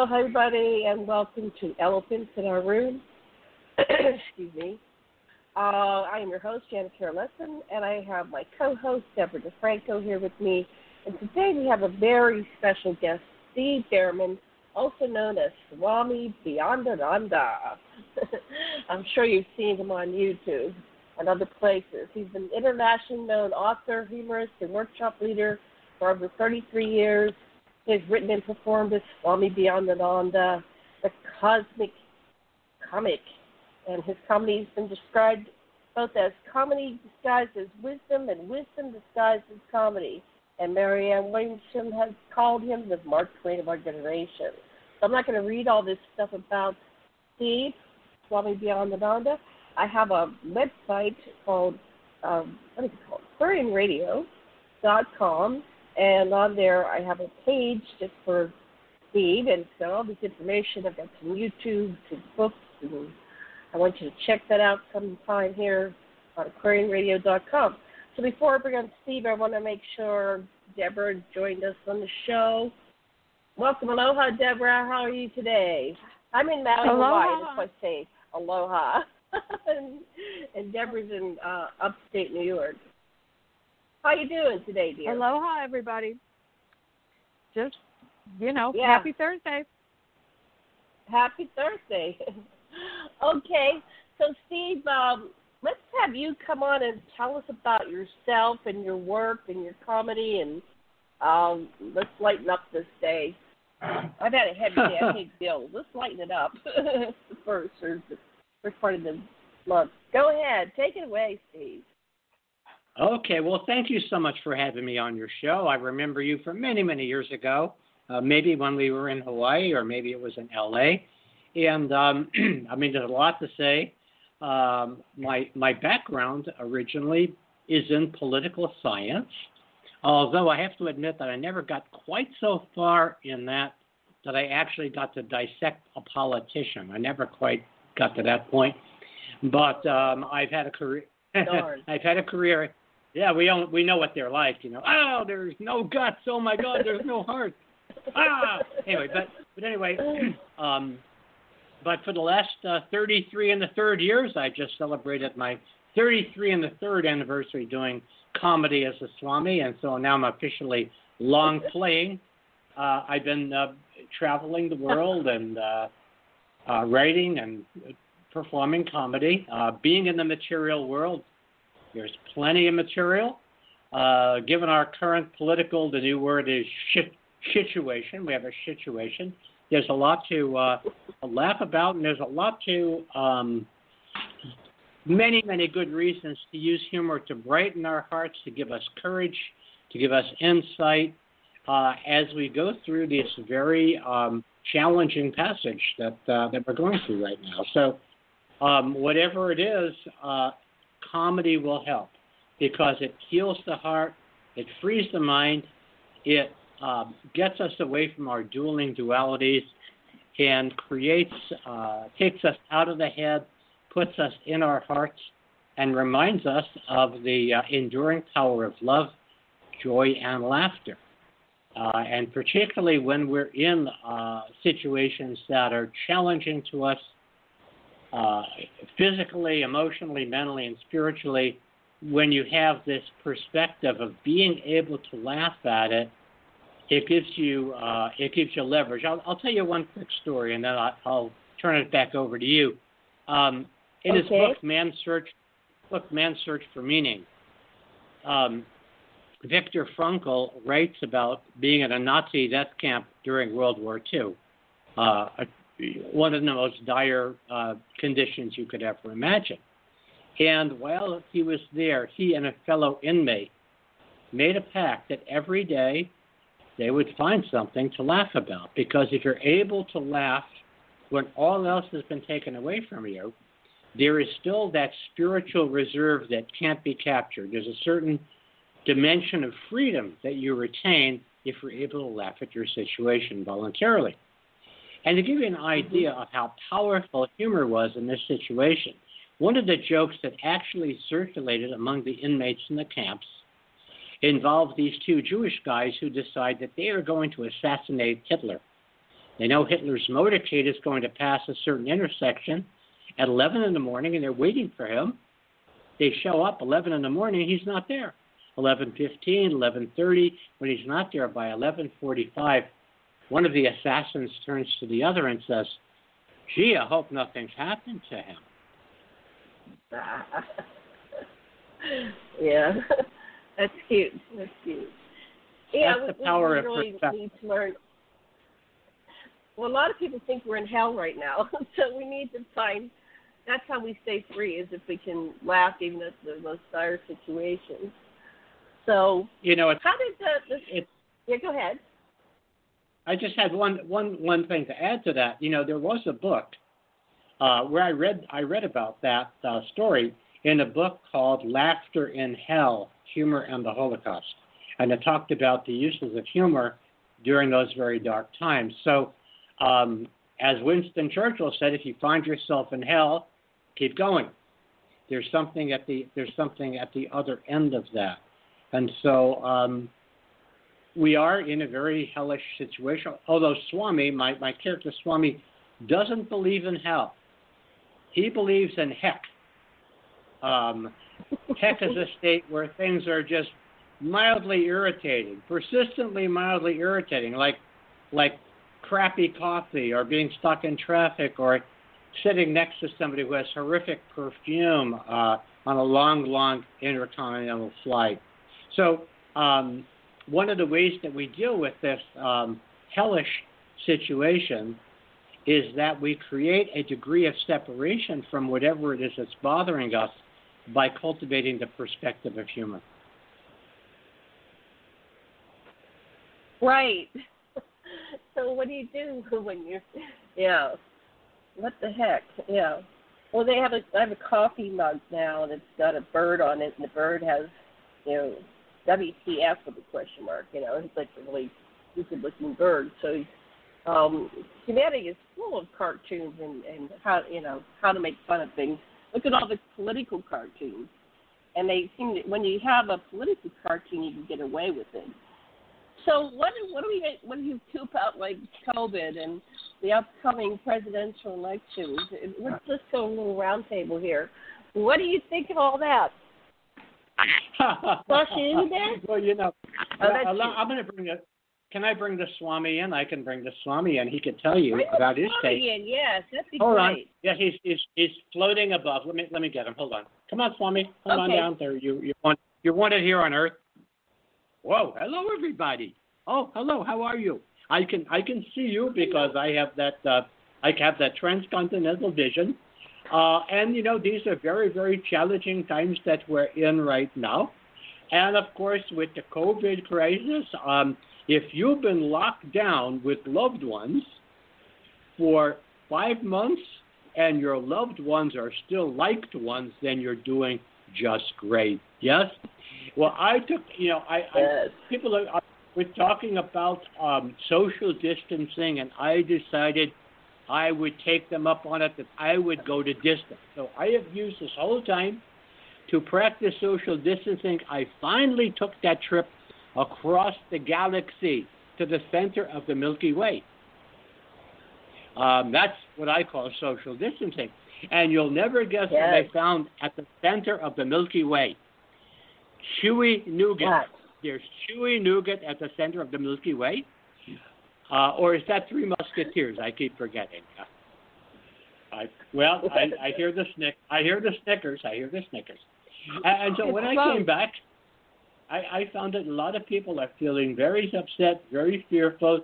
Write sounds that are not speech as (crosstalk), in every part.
Hello, everybody, and welcome to Elephants in Our Room. (clears throat) Excuse me. Uh, I am your host, Janet Kira Lessin, and I have my co-host, Deborah DeFranco, here with me. And today we have a very special guest, Steve Bhaerman, also known as Swami Beyondananda. (laughs) I'm sure you've seen him on YouTube and other places. He's an internationally known author, humorist, and workshop leader for over 33 years. He's written and performed as Swami Beyondananda, the cosmic comic, and his comedy has been described both as comedy disguised as wisdom and wisdom disguised as comedy. And Marianne Williamson has called him the Mark Twain of our generation. So I'm not going to read all this stuff about Steve, Swami Beyondananda. I have a website called, um, what is it called? AquarianRadio.com and on there, I have a page just for Steve, and it's got all this information. I've got some YouTube, some books, and I want you to check that out sometime here on AquarianRadio.com. So before I bring on Steve, I want to make sure Deborah joined us on the show. Welcome, aloha, Deborah. How are you today? I'm in Maui, aloha. Hawaii. That's why I say aloha. (laughs) and, and Deborah's in uh, upstate New York. How you doing today, dear? Aloha, everybody. Just you know, yeah. happy Thursday. Happy Thursday. (laughs) okay, so Steve, um, let's have you come on and tell us about yourself and your work and your comedy, and um, let's lighten up this day. I've had a heavy day. I. (laughs) Let's lighten it up. (laughs) first or the first part of the month. Go ahead, take it away, Steve. Okay, well, thank you so much for having me on your show. I remember you from many, many years ago, uh, maybe when we were in Hawaii or maybe it was in LA. And um, (clears throat) I mean, there's a lot to say. Um, my my background originally is in political science, although I have to admit that I never got quite so far in that that I actually got to dissect a politician. I never quite got to that point, but um, I've had a career. (laughs) I've had a career yeah, we don't we know what they're like, you know. Oh, there's no guts. Oh my God, there's no heart. Ah, anyway, but but anyway, (clears throat) um, but for the last uh, 33 and the third years, I just celebrated my 33 and the third anniversary doing comedy as a Swami, and so now I'm officially long playing. Uh, I've been uh, traveling the world (laughs) and uh, uh, writing and performing comedy, uh, being in the material world there's plenty of material. Uh, given our current political, the new word is shit, situation. We have a situation. There's a lot to uh, laugh about, and there's a lot to um, many, many good reasons to use humor to brighten our hearts, to give us courage, to give us insight uh, as we go through this very um, challenging passage that uh, that we're going through right now. So, um, whatever it is, uh, comedy will help because it heals the heart, it frees the mind, it um, gets us away from our dueling dualities, and creates, uh, takes us out of the head, puts us in our hearts, and reminds us of the uh, enduring power of love, joy, and laughter. Uh, and particularly when we're in uh, situations that are challenging to us uh, physically, emotionally, mentally, and spiritually, when you have this perspective of being able to laugh at it, it gives you uh, it gives you leverage. I'll, I'll tell you one quick story, and then I'll, I'll turn it back over to you. Um, in okay. his book, "Man's Search," book "Man's Search for Meaning," um, Viktor Frankl writes about being at a Nazi death camp during World War II. Uh, a one of the most dire uh, conditions you could ever imagine. And while he was there, he and a fellow inmate made a pact that every day they would find something to laugh about. Because if you're able to laugh when all else has been taken away from you, there is still that spiritual reserve that can't be captured. There's a certain dimension of freedom that you retain if you're able to laugh at your situation voluntarily. And to give you an idea of how powerful humor was in this situation, one of the jokes that actually circulated among the inmates in the camps involved these two Jewish guys who decide that they are going to assassinate Hitler. They know Hitler's motorcade is going to pass a certain intersection at 11 in the morning, and they're waiting for him. They show up 11 in the morning, he's not there. 11:15, 11:30. When he's not there by 11:45, one of the assassins turns to the other and says, "Gee, I hope nothing's happened to him." (laughs) yeah, that's cute. That's cute. Yeah, That's the power we of really perspective. need to learn. Well, a lot of people think we're in hell right now, (laughs) so we need to find. That's how we stay free, is if we can laugh even at the most dire situations. So, You know, it's how did the, the it's yeah? Go ahead. I just had one one one thing to add to that. You know, there was a book uh, where I read I read about that uh, story in a book called Laughter in Hell: Humor and the Holocaust, and it talked about the uses of humor during those very dark times. So, um, as Winston Churchill said, if you find yourself in hell, keep going. There's something at the there's something at the other end of that, and so. Um, we are in a very hellish situation. Although Swami, my, my character Swami, doesn't believe in hell. He believes in heck. Um, heck is a state where things are just mildly irritating, persistently mildly irritating, like like crappy coffee or being stuck in traffic or sitting next to somebody who has horrific perfume uh, on a long, long intercontinental flight. So um, one of the ways that we deal with this um, hellish situation is that we create a degree of separation from whatever it is that's bothering us by cultivating the perspective of humor. Right. (laughs) so what do you do (laughs) when you're yeah. What the heck? Yeah. Well they have a I have a coffee mug now and it's got a bird on it and the bird has, you know, WTF with a question mark, you know, it's like a really stupid looking bird. So um humanity is full of cartoons and, and how you know, how to make fun of things. Look at all the political cartoons. And they seem to, when you have a political cartoon you can get away with it. So what what do we do you coop out like COVID and the upcoming presidential elections? Let's just go a little roundtable here. What do you think of all that? Flush it in there? Well, you know, Oh, I'm going to bring a. Can I bring the Swami in? I can bring the Swami in. He could tell you Bring about his take. In, Yes, that'd be Hold on. Yeah, he's he's he's floating above. Let me let me get him. Hold on. Come on, Swami. Hold on down there. You you want you're wanted here on Earth. Whoa, hello everybody. Oh, hello. How are you? I can I can see you because I have that uh, I have that transcontinental vision. Uh, and you know these are very very challenging times that we're in right now. And of course, with the COVID crisis, um, if you've been locked down with loved ones for five months and your loved ones are still liked ones, then you're doing just great. Yes? Well, I took, you know, I, I people are, are we're talking about um, social distancing, and I decided I would take them up on it that I would go to distance. So I have used this whole time to practice social distancing. I finally took that trip across the galaxy to the center of the Milky Way. Um, that's what I call social distancing. And you'll never guess what I found at the center of the Milky Way. Chewy nougat. What? There's chewy nougat at the center of the Milky Way. Uh, or is that Three Musketeers? I keep forgetting. Uh, I, well, I, I hear the snick. I hear the Snickers. I hear the Snickers. And, and so when I came back, I, I found that a lot of people are feeling very upset, very fearful,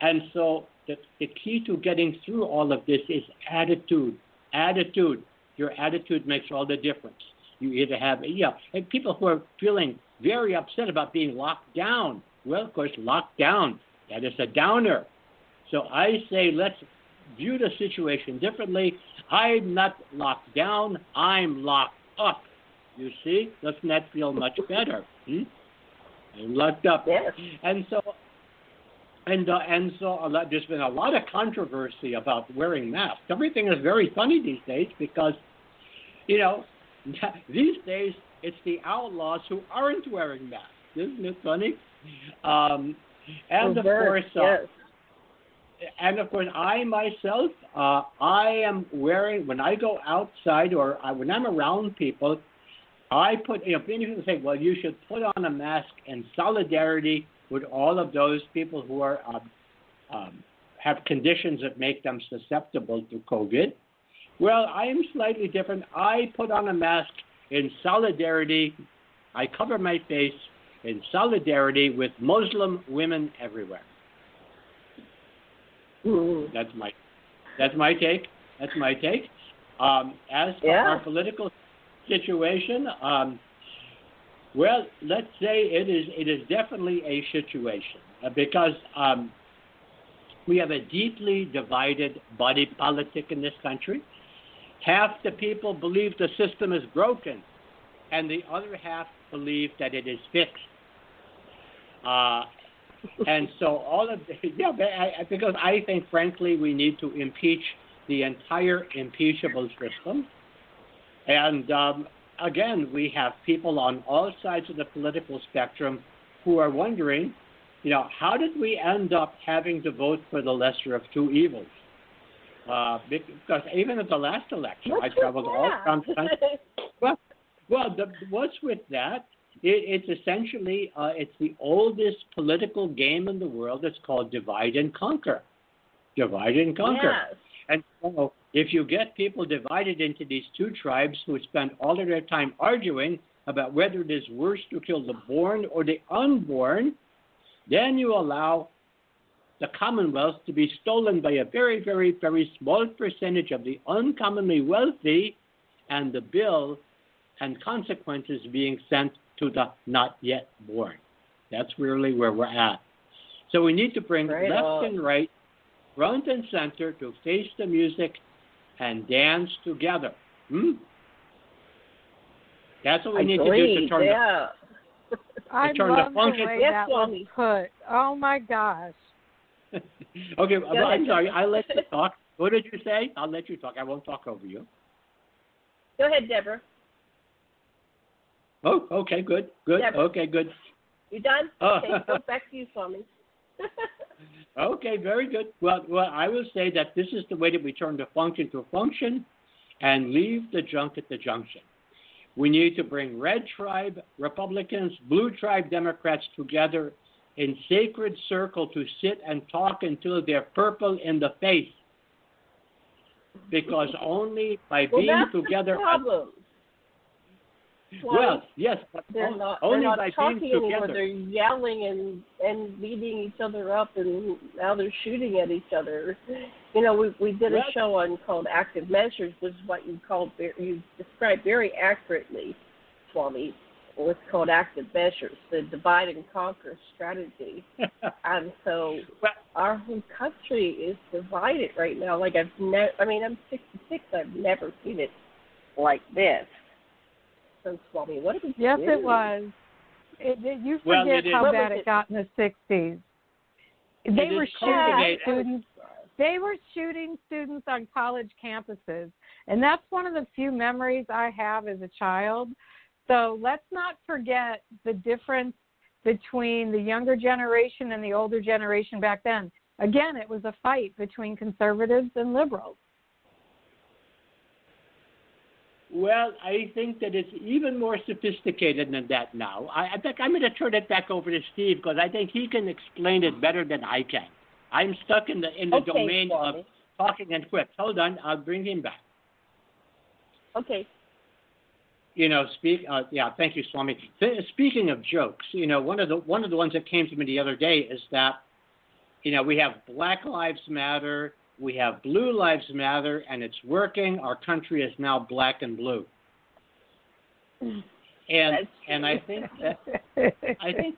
and so the, the key to getting through all of this is attitude. Attitude. Your attitude makes all the difference. You either have, yeah, and people who are feeling very upset about being locked down. Well, of course, locked down. That is a downer. So I say let's view the situation differently. I'm not locked down. I'm locked up. You see? Doesn't that feel much better? Hmm? I'm locked up. Yes. And so, and uh, and so a lot, there's been a lot of controversy about wearing masks. Everything is very funny these days because, you know, (laughs) these days it's the outlaws who aren't wearing masks. Isn't it funny? Um, and of course, uh, yes. and of course, I myself, uh, I am wearing when I go outside or I, when I'm around people, I put you know many people say, well, you should put on a mask in solidarity with all of those people who are um, um, have conditions that make them susceptible to COVID. Well, I am slightly different. I put on a mask in solidarity. I cover my face in solidarity with Muslim women everywhere. Mm. That's my that's my take. That's my take. Um, as for Yeah. our political situation, um, well, let's say it is it is definitely a situation uh, because um, we have a deeply divided body politic in this country. Half the people believe the system is broken, and the other half believe that it is fixed. Uh, and so all of the, (laughs) yeah, I, because I think frankly we need to impeach the entire impeachable system. And um, again, we have people on all sides of the political spectrum who are wondering, you know, how did we end up having to vote for the lesser of two evils? Uh, because even at the last election, What's I traveled all around the country. (laughs) Well, well, the, what's with that? It, it's essentially uh, it's the oldest political game in the world. It's called divide and conquer. Divide and conquer. Yes. And so, if you get people divided into these two tribes who spend all of their time arguing about whether it is worse to kill the born or the unborn, then you allow the Commonwealth to be stolen by a very, very, very small percentage of the uncommonly wealthy, and the bill and consequences being sent to the not yet born. That's really where we're at. So we need to bring Right left on. and right, front and center to face the music and dance together. Hmm? That's what we need to do to Agreed, turn yeah. I turn the (laughs) love the function- way Yes, that was put. Oh my gosh. the. (laughs) okay, Go I'm sorry. I'll let you (laughs) talk. What did you say? I'll let you talk. I won't talk over you. Go ahead, Deborah. Oh, okay, good, good. Deborah. Okay, good. You done? (laughs) Okay, go back to you, Swami. (laughs) Okay, very good. Well, well, I will say that this is the way that we turn the function to a function and leave the junk at the junction. We need to bring red tribe Republicans, blue tribe Democrats together in sacred circle to sit and talk until they're purple in the face. Because only by well, being that's together. the problem. Well, yes, but they're not only they're not by talking being anymore. They're yelling and and beating each other up, and now they're shooting at each other. You know, we we did a show on called Active Measures, which is what you called you described very accurately, Swami. What's called active measures, the divide and conquer strategy. (laughs) And so Well- our whole country is divided right now. Like I've never, I mean, I'm 66. I've never seen it like this. So, Swami, what do we Yes, do? it was. It, it, you Well, forget it how is. bad What was it it? got in the 60s. They were shooting students. They were shooting students on college campuses, and that's one of the few memories I have as a child. So let's not forget the difference between the younger generation and the older generation back then. Again, it was a fight between conservatives and liberals. Well, I think that it's even more sophisticated than that now. I, I think I'm going to turn it back over to Steve because I think he can explain it better than I can. I'm stuck in the in the Okay, domain of talking and quips. Hold on, I'll bring him back. Okay. You know, speak. Uh, yeah, thank you, Swami. Th- speaking of jokes, you know, one of the one of the ones that came to me the other day is that, you know, we have Black Lives Matter, we have Blue Lives Matter, and it's working. Our country is now black and blue. And and I think that I think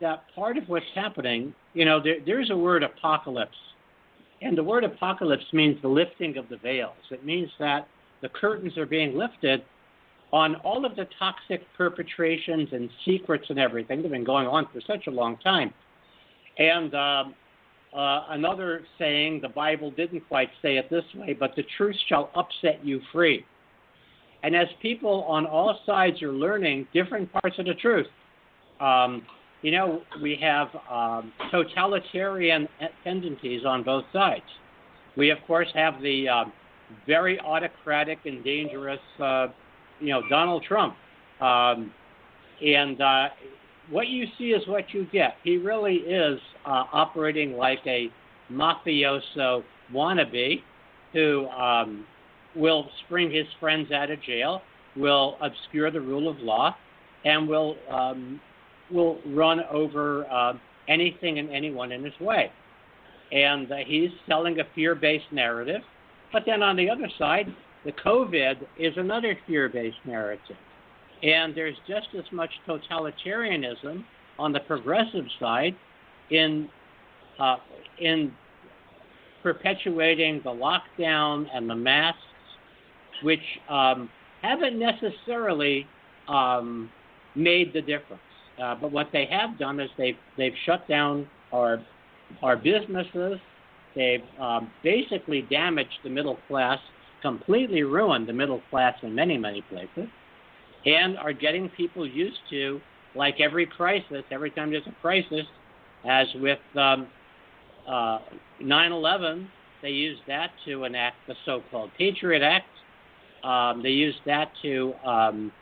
that part of what's happening, you know, there, there's a word apocalypse, and the word apocalypse means the lifting of the veils. It means that the curtains are being lifted on all of the toxic perpetrations and secrets and everything that have been going on for such a long time. And um, uh, another saying, the Bible didn't quite say it this way, but the truth shall upset you free. And as people on all sides are learning different parts of the truth, um, you know, we have um, totalitarian tendencies on both sides. We, of course, have the um, very autocratic and dangerous, uh, you know, Donald Trump. Um, and uh, what you see is what you get. He really is uh, operating like a mafioso wannabe who um, will spring his friends out of jail, will obscure the rule of law, and will um, will run over uh, anything and anyone in his way. And uh, he's selling a fear-based narrative. But then on the other side, the COVID is another fear-based narrative. And there's just as much totalitarianism on the progressive side in uh, in perpetuating the lockdown and the masks, which um, haven't necessarily um, made the difference. Uh, but what they have done is they've they've shut down our our businesses. They've um, basically damaged the middle class, completely ruined the middle class in many many places, and are getting people used to like every crisis. Every time there's a crisis, as with um, uh, 9/11, they used that to enact the so-called Patriot Act. Um, they used that to um,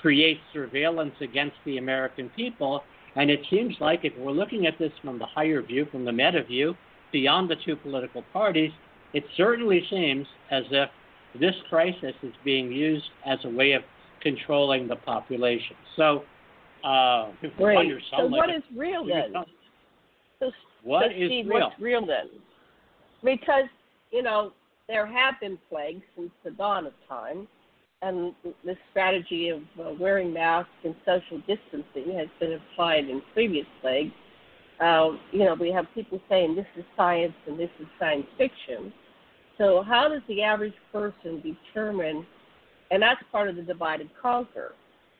create surveillance against the American people. And it seems like if we're looking at this from the higher view, from the meta view, beyond the two political parties, it certainly seems as if this crisis is being used as a way of controlling the population. So, uh, right. So, like what is real then? So, what so is Steve, real? What's real then? Because you know there have been plagues since the dawn of time and this strategy of uh, wearing masks and social distancing has been applied in previous plagues. Uh, you know, we have people saying this is science and this is science fiction. So, how does the average person determine? And that's part of the divide and conquer.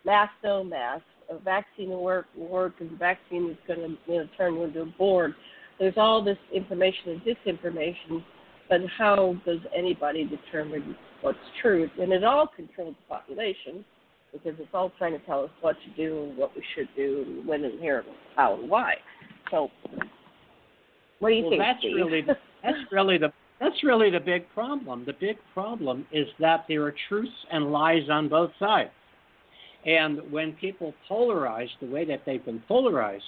Mask, no mask. A vaccine will work, work, and the vaccine is going to you know, turn you into a board. There's all this information and disinformation, but how does anybody determine what's truth, and it all controls the population because it's all trying to tell us what to do and what we should do and when and here, how and why. So, what do you well, think? That's Steve? really that's really the that's really the big problem. The big problem is that there are truths and lies on both sides, and when people polarize the way that they've been polarized,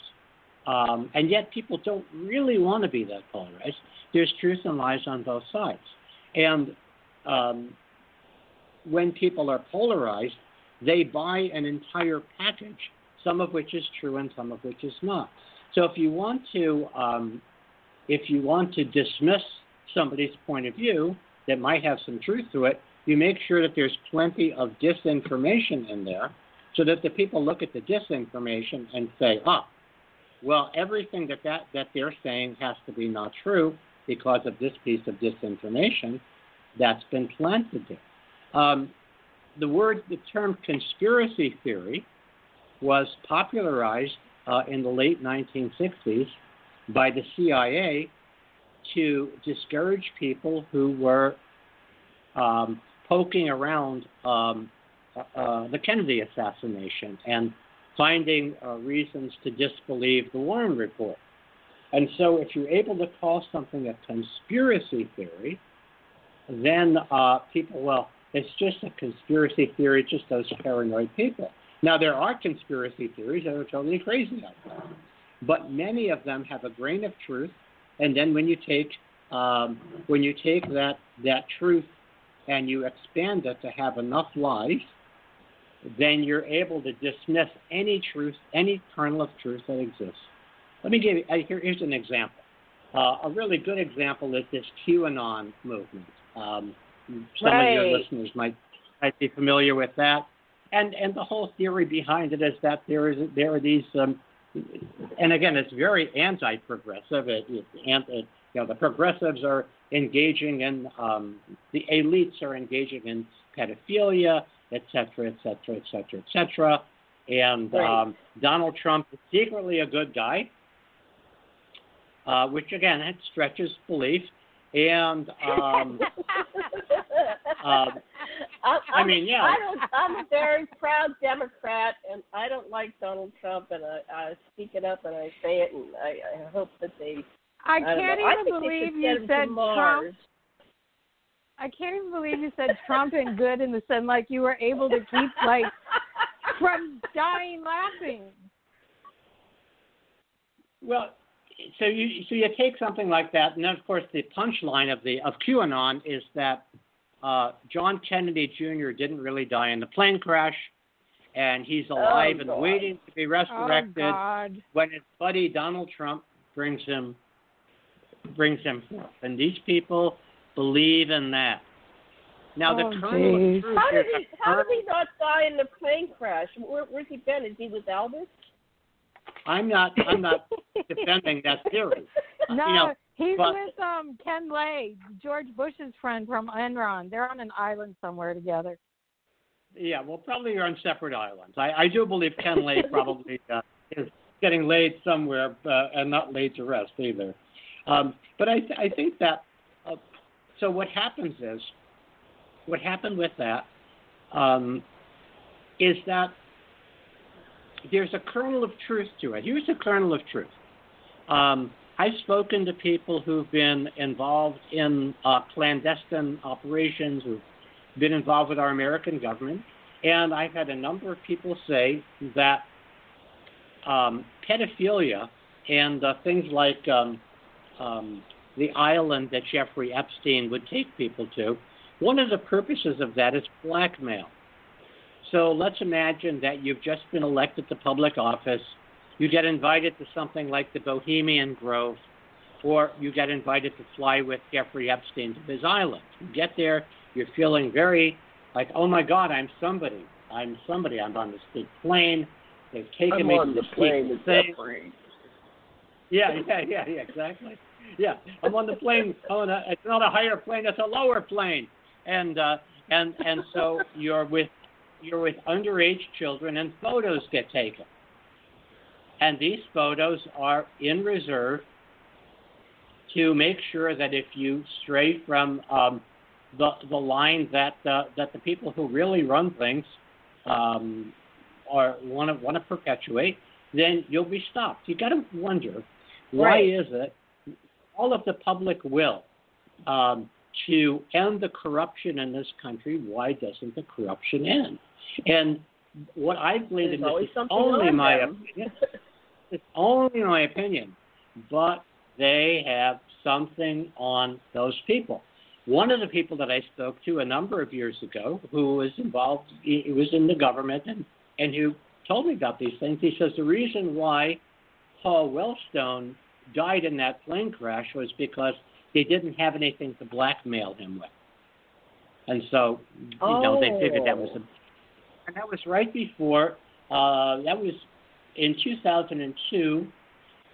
um, and yet people don't really want to be that polarized. There's truth and lies on both sides, and um, when people are polarized, they buy an entire package, some of which is true and some of which is not. So if you want to, um, if you want to dismiss somebody's point of view that might have some truth to it, you make sure that there's plenty of disinformation in there, so that the people look at the disinformation and say, "Ah, well, everything that that, that they're saying has to be not true because of this piece of disinformation that's been planted there." Um, the word, the term conspiracy theory was popularized uh, in the late 1960s by the CIA to discourage people who were um, poking around um, uh, uh, the Kennedy assassination and finding uh, reasons to disbelieve the Warren report. And so, if you're able to call something a conspiracy theory, then uh, people, well, it's just a conspiracy theory, just those paranoid people. Now, there are conspiracy theories that are totally crazy out there, but many of them have a grain of truth. And then when you take um, when you take that that truth and you expand it to have enough lies, then you're able to dismiss any truth, any kernel of truth that exists. Let me give you uh, here, here's an example. Uh, a really good example is this QAnon movement. Um, some right. of your listeners might might be familiar with that. And and the whole theory behind it is that there is there are these um, and again it's very anti-progressive. It, it, it, you know the progressives are engaging in um, the elites are engaging in pedophilia, et cetera, et cetera, et cetera, et cetera. And right. um, Donald Trump is secretly a good guy, uh, which again it stretches belief. And um, (laughs) um, I, I mean, yeah. I don't, I'm a very proud Democrat, and I don't like Donald Trump, and I, I speak it up and I say it, and I, I hope that they. I I can't know. I even think believe you said Trump. Mars. I can't even believe you said Trump and good in the sense like you were able to keep like from dying laughing. Well, so you so you take something like that, and then of course the punchline of the of QAnon is that uh, John Kennedy Jr. didn't really die in the plane crash, and he's alive and God. waiting to be Oh resurrected God. when his buddy Donald Trump brings him brings him forth. And these people believe in that. Now Oh, the kernel geez. of truth How did he? How did he not die in the plane crash? Where, where's he been? Is he with Elvis? I'm not I'm not (laughs) defending that theory. No, you know, he's but- with um Ken Lay, George Bush's friend from Enron. They're on an island somewhere together. Yeah, well, probably you're on separate islands. I, I do believe Ken Lay (laughs) probably uh, is getting laid somewhere uh, and not laid to rest either. Um, but I, th- I think that uh, so what happens is what happened with that um, is that there's a kernel of truth to it. Here's a kernel of truth. Um, I've spoken to people who've been involved in uh, clandestine operations, who've been involved with our American government, and I've had a number of people say that um, pedophilia and uh, things like um, um, the island that Jeffrey Epstein would take people to, one of the purposes of that is blackmail. So let's imagine that you've just been elected to public office, you get invited to something like the Bohemian Grove, or you get invited to fly with Jeffrey Epstein to his island. You get there, you're feeling very like, oh my God, I'm somebody. I'm somebody. I'm on this big plane. They've taken I'm me on to the plane with thing. Jeffrey. Yeah, (laughs) yeah, yeah, yeah, exactly. Yeah, I'm on the plane. (laughs) On a, it's not a higher plane; it's a lower plane, and uh, and and so you're with you're with underage children, and photos get taken. And these photos are in reserve to make sure that if you stray from um, the the line that uh, that the people who really run things um, are want to want to perpetuate, then you'll be stopped. You got to wonder why Right. is it all of the public will um, to end the corruption in this country? Why doesn't the corruption end? And what I believe in this is only on my them. opinion. It's only my opinion, but they have something on those people. One of the people that I spoke to a number of years ago, who was involved, he he was in the government, and and who told me about these things. He says the reason why Paul Wellstone died in that plane crash was because they didn't have anything to blackmail him with, and so you know they figured that was a, and that was right before uh, that was in 2002,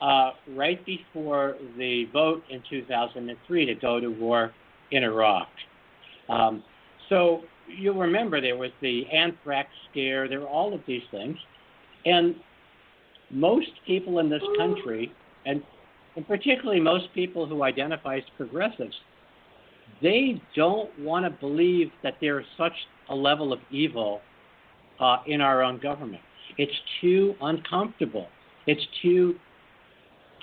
uh, right before the vote in 2003 to go to war in Iraq. Um, so you'll remember there was the anthrax scare, there were all of these things. And most people in this country, and, and particularly most people who identify as progressives, they don't want to believe that there is such a level of evil uh, in our own government. It's too uncomfortable. It's too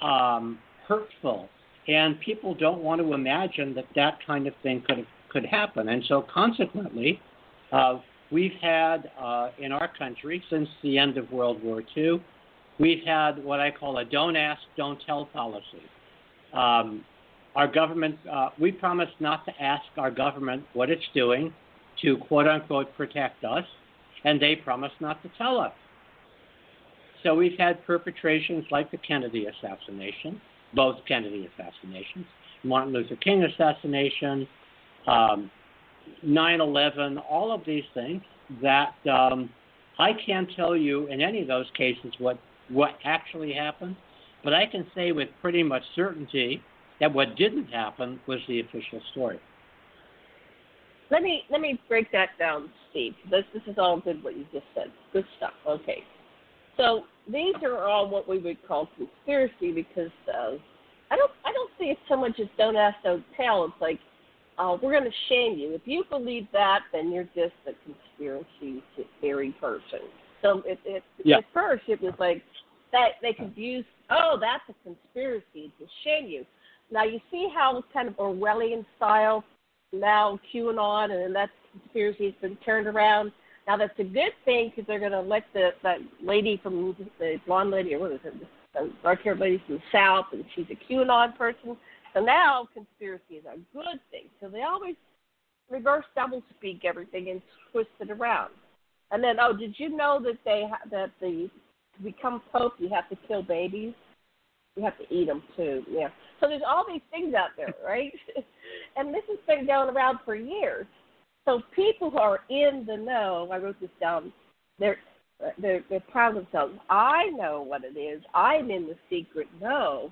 um, hurtful, and people don't want to imagine that that kind of thing could could happen. And so, consequently, uh, we've had uh, in our country since the end of World War II, we've had what I call a "don't ask, don't tell" policy. Um, our government, uh, we promise not to ask our government what it's doing to quote unquote protect us, and they promise not to tell us. So we've had perpetrations like the Kennedy assassination, both Kennedy assassinations, Martin Luther King assassination, um, 9/11, all of these things that um, I can't tell you in any of those cases what what actually happened, but I can say with pretty much certainty that what didn't happen was the official story. Let me let me break that down, Steve. This this is all good what you just said. Good stuff. Okay. So these are all what we would call conspiracy because uh, I don't I don't see it so much as don't ask, don't tell. It's like uh, we're going to shame you. If you believe that, then you're just a conspiracy theory person. So it, it, yeah. at first it was like that they confused. Oh, that's a conspiracy to shame you. Now you see how it's kind of Orwellian style now QAnon and that conspiracy has been turned around. Now that's a good thing because they're going to let the that lady from the blonde lady or what is it, the dark haired lady from the south, and she's a QAnon person. So now conspiracy is a good thing. So they always reverse double speak everything and twist it around. And then, oh, did you know that they ha- that the to become pope you have to kill babies? You have to eat them too. Yeah. So there's all these things out there, (laughs) right? (laughs) and this has been going around for years. So people who are in the know, I wrote this down. They're they're they're proud of themselves. I know what it is. I'm in the secret know.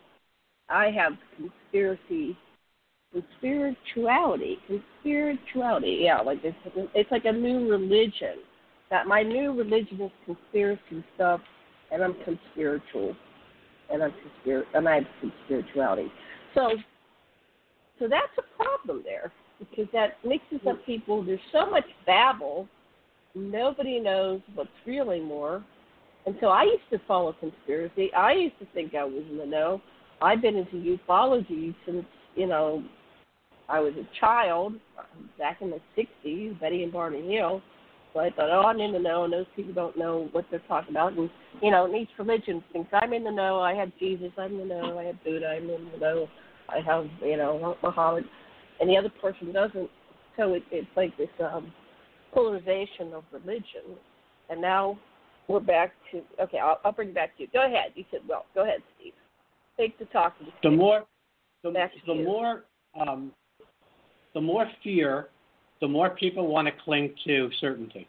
I have conspiracy, spirituality, spirituality. Yeah, like it's it's like a new religion. That my new religion is conspiracy stuff, and I'm conspiritual, and I'm conspir and I have spirituality. So, so that's a problem there because that mixes up people. There's so much babble. Nobody knows what's real anymore. And so I used to follow conspiracy. I used to think I was in the know. I've been into ufology since, you know, I was a child back in the 60s, Betty and Barney Hill. So I thought, oh, I'm in the know, and those people don't know what they're talking about. And, you know, and each religion thinks I'm in the know. I have Jesus, I'm in the know. I have Buddha, I'm in the know. I have, you know, Muhammad and the other person doesn't. So it, it's like this um, polarization of religion. And now we're back to okay. I'll, I'll bring it back to you. Go ahead. You said well. Go ahead, Steve. Take the talking. The more, the, the more, um, the more fear, the more people want to cling to certainty,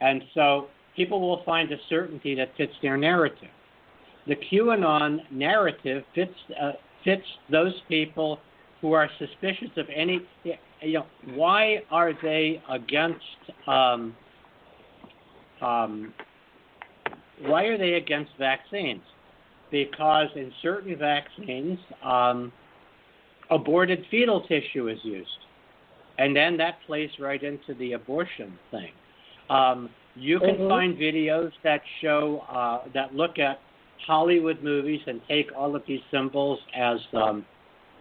and so people will find a certainty that fits their narrative. The QAnon narrative fits uh, fits those people who are suspicious of any, you know, why are they against, um, um, why are they against vaccines? Because in certain vaccines, um, aborted fetal tissue is used. And then that plays right into the abortion thing. Um, you can mm-hmm. find videos that show, uh, that look at Hollywood movies and take all of these symbols as um,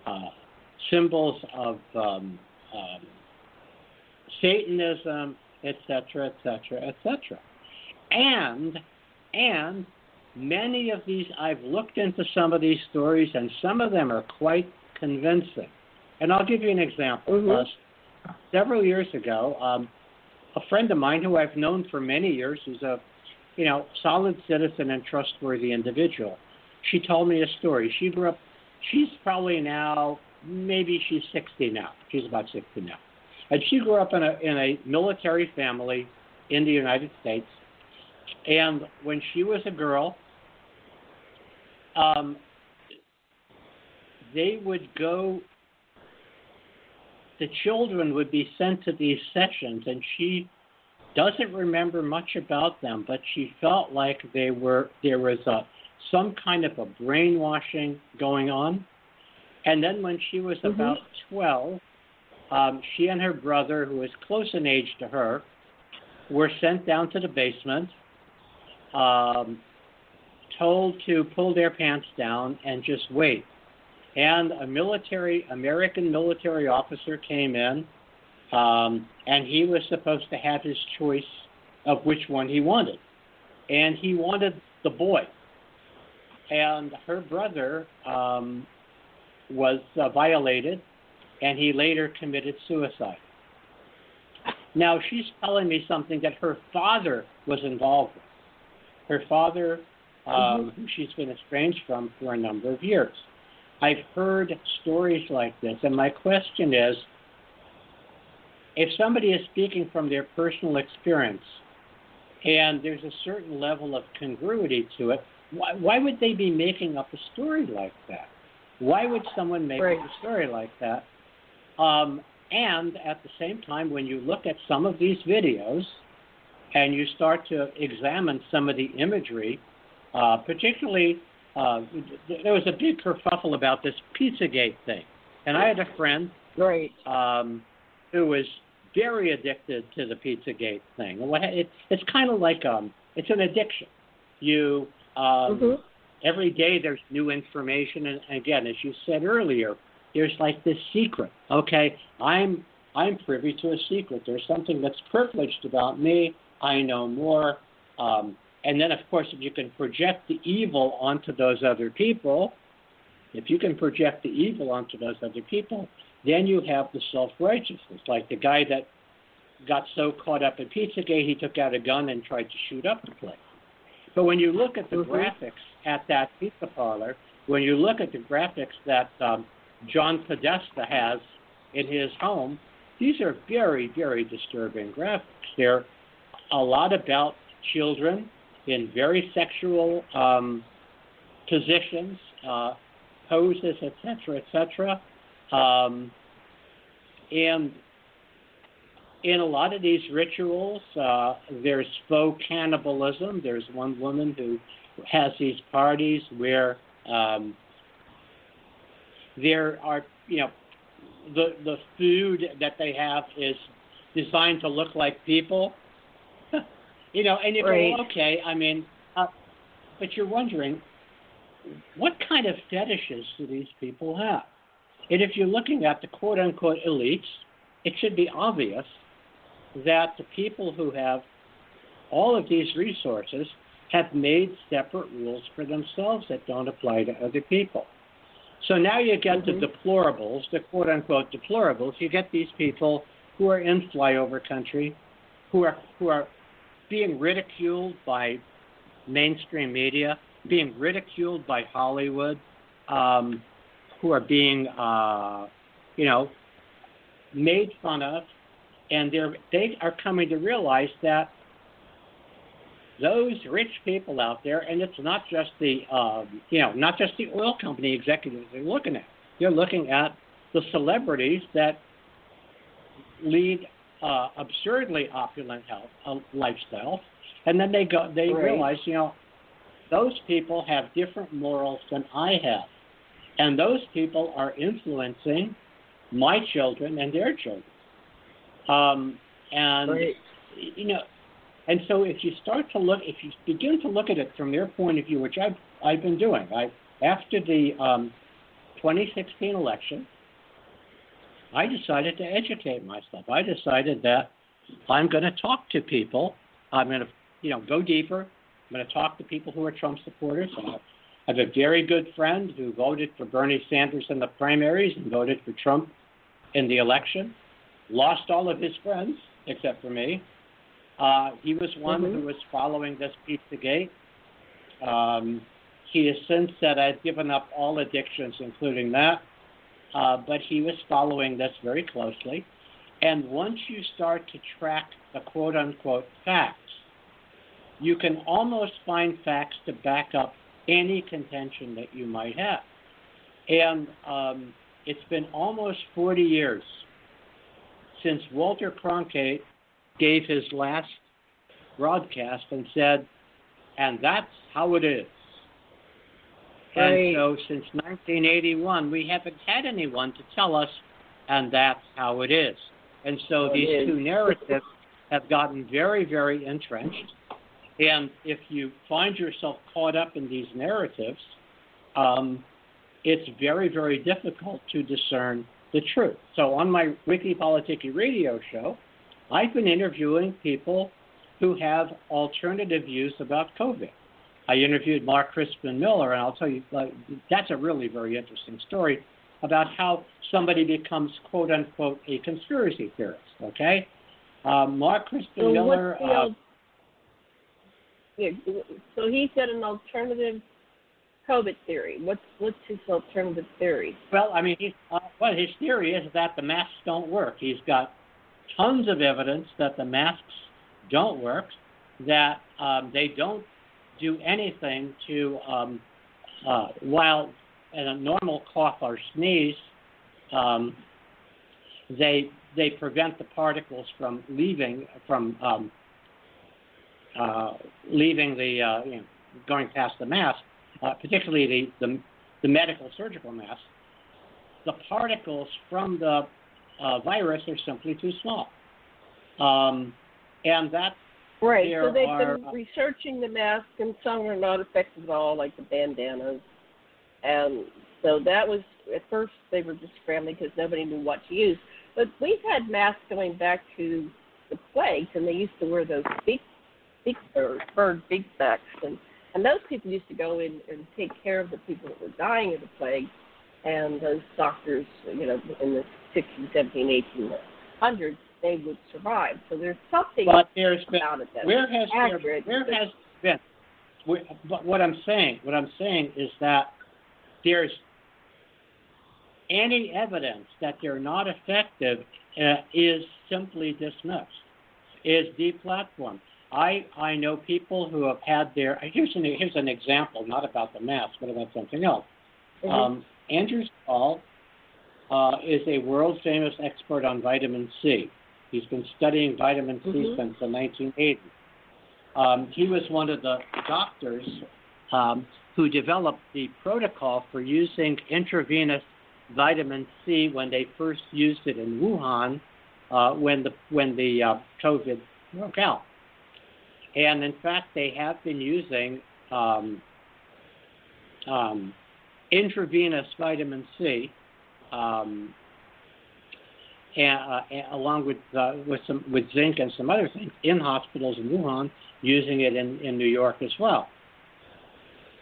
uh, symbols of um, um, Satanism, etc., etc., etc. And and many of these I've looked into some of these stories, and some of them are quite convincing. And I'll give you an example. Mm-hmm. Several years ago, um, a friend of mine who I've known for many years, who's a you know solid citizen and trustworthy individual, she told me a story. She grew up. She's probably now maybe she's 60 now. She's about 60 now. And she grew up in a, in a military family in the United States. And when she was a girl, um, they would go, the children would be sent to these sessions, and she doesn't remember much about them, but she felt like they were there was a some kind of a brainwashing going on and then when she was mm-hmm. about 12, um, she and her brother, who was close in age to her, were sent down to the basement, um, told to pull their pants down and just wait. And a military, American military officer came in, um, and he was supposed to have his choice of which one he wanted. And he wanted the boy. And her brother um, was uh, violated, and he later committed suicide. Now, she's telling me something that her father was involved with. Her father, um, mm-hmm. who she's been estranged from for a number of years. I've heard stories like this, and my question is if somebody is speaking from their personal experience and there's a certain level of congruity to it, why, why would they be making up a story like that? Why would someone make right. a story like that? Um, and at the same time, when you look at some of these videos and you start to examine some of the imagery, uh, particularly uh, there was a big kerfuffle about this Pizzagate thing. And I had a friend? Um, who was very addicted to the PizzaGate thing. And what it, it's kind of like um, it's an addiction. You um, mm-hmm. every day there's new information, and again, as you said earlier, there's like this secret. Okay, I'm I'm privy to a secret. There's something that's privileged about me. I know more. Um, and then, of course, if you can project the evil onto those other people, if you can project the evil onto those other people, then you have the self righteousness. Like the guy that got so caught up in Pizzagate, he took out a gun and tried to shoot up the place. But when you look at the mm-hmm. graphics at that pizza parlor, when you look at the graphics that um, John Podesta has in his home, these are very, very disturbing graphics. They're a lot about children in very sexual um, positions, uh, poses, etc., etc. Um, and in a lot of these rituals, uh, there's faux cannibalism. There's one woman who has these parties where um, there are, you know, the the food that they have is designed to look like people. You know, and you right. go, okay, I mean, uh, but you're wondering, what kind of fetishes do these people have? And if you're looking at the quote unquote elites, it should be obvious that the people who have all of these resources have made separate rules for themselves that don't apply to other people. So now you get mm-hmm. the deplorables, the quote unquote deplorables. You get these people who are in flyover country, who are who are being ridiculed by mainstream media, being ridiculed by Hollywood, um, who are being, uh, you know, made fun of, and they're they are coming to realize that those rich people out there, and it's not just the um, you know not just the oil company executives they're looking at. They're looking at the celebrities that lead uh, absurdly opulent health uh, lifestyles, and then they go they right. realize you know those people have different morals than I have, and those people are influencing my children and their children. Um, and right. you know, and so if you start to look, if you begin to look at it from their point of view, which I've I've been doing, I after the um, 2016 election, I decided to educate myself. I decided that I'm going to talk to people. I'm going to you know go deeper. I'm going to talk to people who are Trump supporters. I have a very good friend who voted for Bernie Sanders in the primaries and voted for Trump in the election. Lost all of his friends except for me. Uh, he was one mm-hmm. who was following this piece Pizzagate. Um, he has since said, I've given up all addictions, including that. Uh, but he was following this very closely. And once you start to track the quote unquote facts, you can almost find facts to back up any contention that you might have. And um, it's been almost 40 years since Walter Cronkite gave his last broadcast and said, and that's how it is. Right. And so since 1981, we haven't had anyone to tell us, and that's how it is. And so these two narratives have gotten very, very entrenched. And if you find yourself caught up in these narratives, um, it's very, very difficult to discern the truth. So on my Wiki Politiki radio show, I've been interviewing people who have alternative views about COVID. I interviewed Mark Crispin Miller, and I'll tell you, uh, that's a really very interesting story about how somebody becomes quote unquote a conspiracy theorist. Okay, uh, Mark Crispin so Miller. Uh, yeah, so he's got an alternative COVID theory. What's what's his alternative theory? Well, I mean, he, uh, well, his theory is that the masks don't work. He's got tons of evidence that the masks don't work, that um, they don't do anything to, um, uh, while in a normal cough or sneeze, um, they they prevent the particles from leaving from um, uh, leaving the uh, you know, going past the mask, uh, particularly the, the the medical surgical mask. The particles from the uh, virus are simply too small. Um, and that's right. So they've are, been researching the masks, and some are not effective at all, like the bandanas. And so that was at first they were just scrambling because nobody knew what to use. But we've had masks going back to the plagues, and they used to wear those big, big bird, bird big sacks, and and those people used to go in and take care of the people that were dying of the plague, and those doctors, you know, in the 16, 17, 1800s, they would survive. So there's something but there's been, about it that where has accurate. there, where has been where, but what I'm saying what I'm saying is that there's any evidence that they're not effective uh, is simply dismissed, is deplatformed. I I know people who have had their here's an here's an example, not about the mask, but about something else. Mhm. Um, Andrew Saul uh, is a world famous expert on vitamin C. He's been studying vitamin C Mhm. since the 1980s. Um, he was one of the doctors um, who developed the protocol for using intravenous vitamin C when they first used it in Wuhan uh, when the when the uh, COVID broke out. And in fact, they have been using um, um, intravenous vitamin C, um, and, uh, along with uh, with some with zinc and some other things in hospitals in Wuhan, using it in, in New York as well.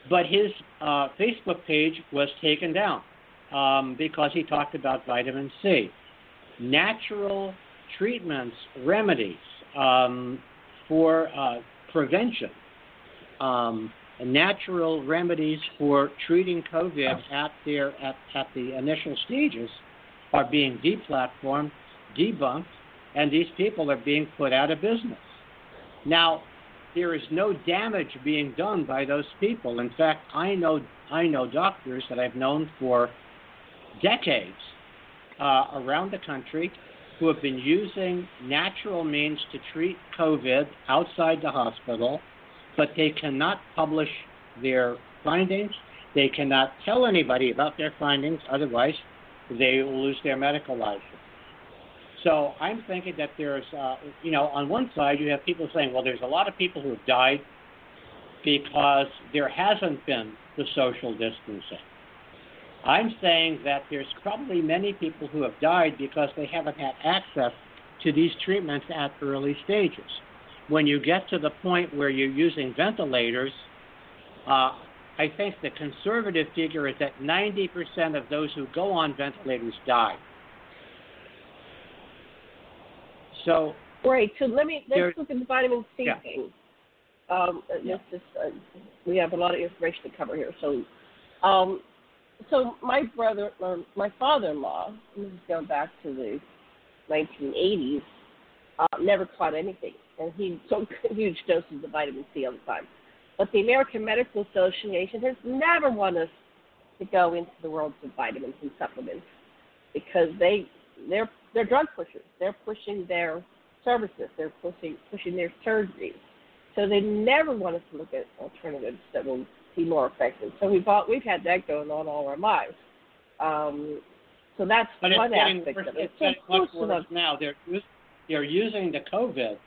But his uh, Facebook page was taken down um, because he talked about vitamin C. Natural treatments, remedies um, for uh, prevention, um, natural remedies for treating COVID at their at, at the initial stages are being deplatformed, debunked, and these people are being put out of business. Now, there is no damage being done by those people. In fact, I know I know doctors that I've known for decades uh, around the country who have been using natural means to treat COVID outside the hospital, but they cannot publish their findings. They cannot tell anybody about their findings, otherwise, they lose their medical license. So I'm thinking that there's, uh, you know, on one side you have people saying, well, there's a lot of people who have died because there hasn't been the social distancing. I'm saying that there's probably many people who have died because they haven't had access to these treatments at early stages. When you get to the point where you're using ventilators, uh, I think the conservative figure is that 90% of those who go on ventilators die. So Right. So let me let's look at the vitamin C Yeah. thing. Um, uh, Yeah. this is, uh, we have a lot of information to cover here. So, um, so my brother, or my father-in-law, this is going back to the 1980s, uh, never caught anything, and he took (laughs) huge doses of vitamin C all the time. But the American Medical Association has never wanted us to go into the world of vitamins and supplements because they they're they're drug pushers. They're pushing their services. They're pushing pushing their surgeries. So they never want us to look at alternatives that will be more effective. So we've all, we've had that going on all our lives. Um, so that's But it's one getting aspect worse. of it. It's So getting much worse now. They're they're using the COVID.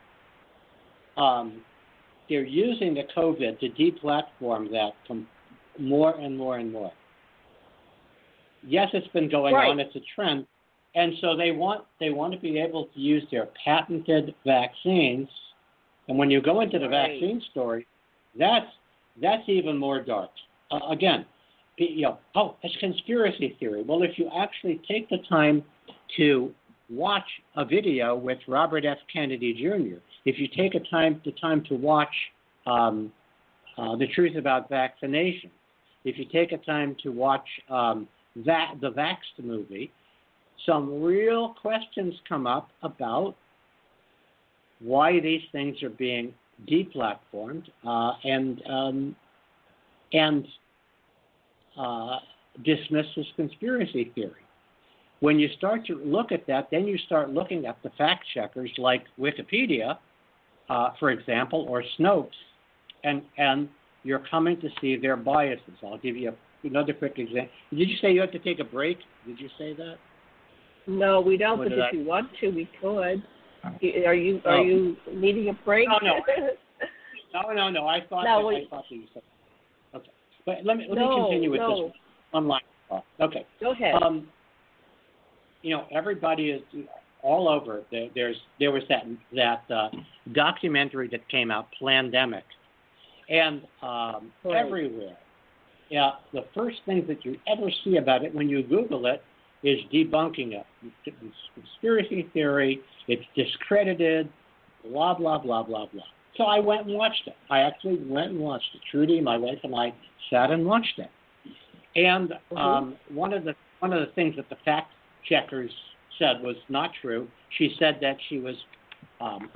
Um, they're using the COVID to deplatform that com- more and more and more. Yes, it's been going Right. on. It's a trend, and so they want they want to be able to use their patented vaccines. And when you go into the Right. vaccine story, that's that's even more dark. Uh, again, you know, oh, it's conspiracy theory. Well, if you actually take the time to watch a video with Robert F. Kennedy Jr., if you take a time the time to watch um, uh, the truth about vaccination, if you take a time to watch um, that the Vaxxed movie, some real questions come up about why these things are being deplatformed uh, and um, and uh, dismissed as conspiracy theory. When you start to look at that, then you start looking at the fact checkers like Wikipedia, uh, for example, or Snopes, and and you're coming to see their biases. I'll give you a, another quick example. Did you say you have to take a break? Did you say that? No, we don't. What But if I- you want to, we could. Are you are Oh. you needing a break? No, no. (laughs) No, no, no. I thought No, that, we- I thought that you said. Okay, but let me let no, me continue with no. this one line. thought. Okay. Go ahead. Um, you know, everybody is all over. There, there's there was that that uh, documentary that came out, Plandemic, and um, Right. everywhere. Yeah, the first thing that you ever see about it when you Google it is debunking it. It's conspiracy theory. It's discredited. Blah blah blah blah blah. So I went and watched it. I actually went and watched it. Trudy, my wife, and I sat and watched it. And Mhm. um, one of the one of the things that the fact checkers said was not true. She said that she was um,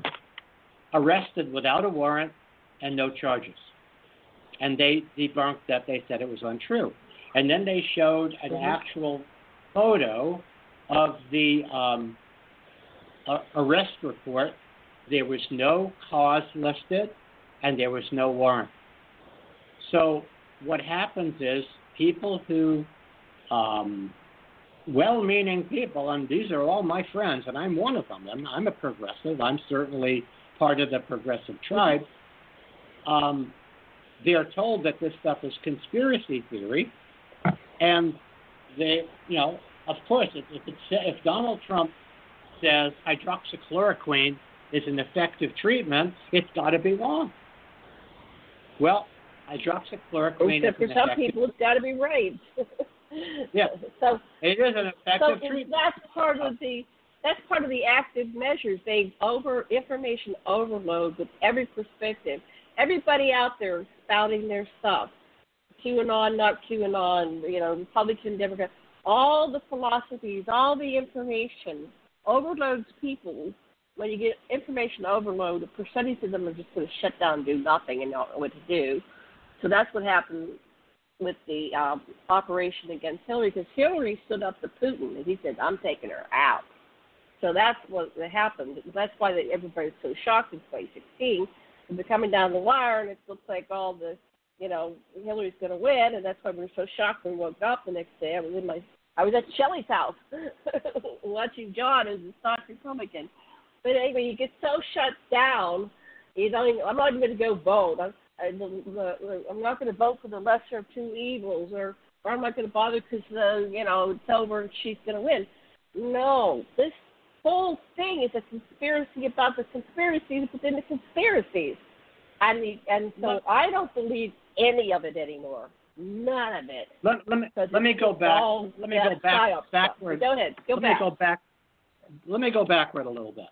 arrested without a warrant and no charges, and they debunked that. They said it was untrue. And then they showed an Mhm. actual photo of the um, arrest report. There was no cause listed, and there was no warrant. So what happens is people who um, well-meaning people, and these are all my friends, and I'm one of them. I'm, I'm a progressive. I'm certainly part of the progressive tribe. Um, they're told that this stuff is conspiracy theory, and they, you know, of course, if if, it's, if Donald Trump says hydroxychloroquine is an effective treatment, it's got to be wrong. Well, hydroxychloroquine Except for some people, it's got to be right. (laughs) (laughs) Yeah. So It is an so effective is treatment. that's part of the that's part of the active measures. They over information overload with every perspective. Everybody out there spouting their stuff. QAnon, not QAnon, you know, Republican, Democrat, all the philosophies, all the information overloads people. When you get information overload, a percentage of them are just going to shut down and do nothing and not know what to do. So that's what happened with the um, operation against Hillary because Hillary stood up to Putin and he said, "I'm taking her out." So that's what happened. That's why everybody's so shocked in 2016. And they're coming down the wire, and it looks like all the, you know, Hillary's going to win, and that's why we were so shocked when we woke up the next day. I was in my, I was at Shelley's house (laughs) watching John as a stock Republican. But anyway, you get so shut down. You don't. Even, I'm not even going to go vote. I'm, I, the, the, I'm not going to vote for the lesser of two evils, or or I'm not going to bother because uh, you know it's over and she's going to win. No, this whole thing is a conspiracy about the conspiracies within the conspiracies, and the, and so I don't believe any of it anymore. None of it. Let, let me let me go back. Let me go back backward. Go ahead. Go let back. me go back. Let me go backward a little bit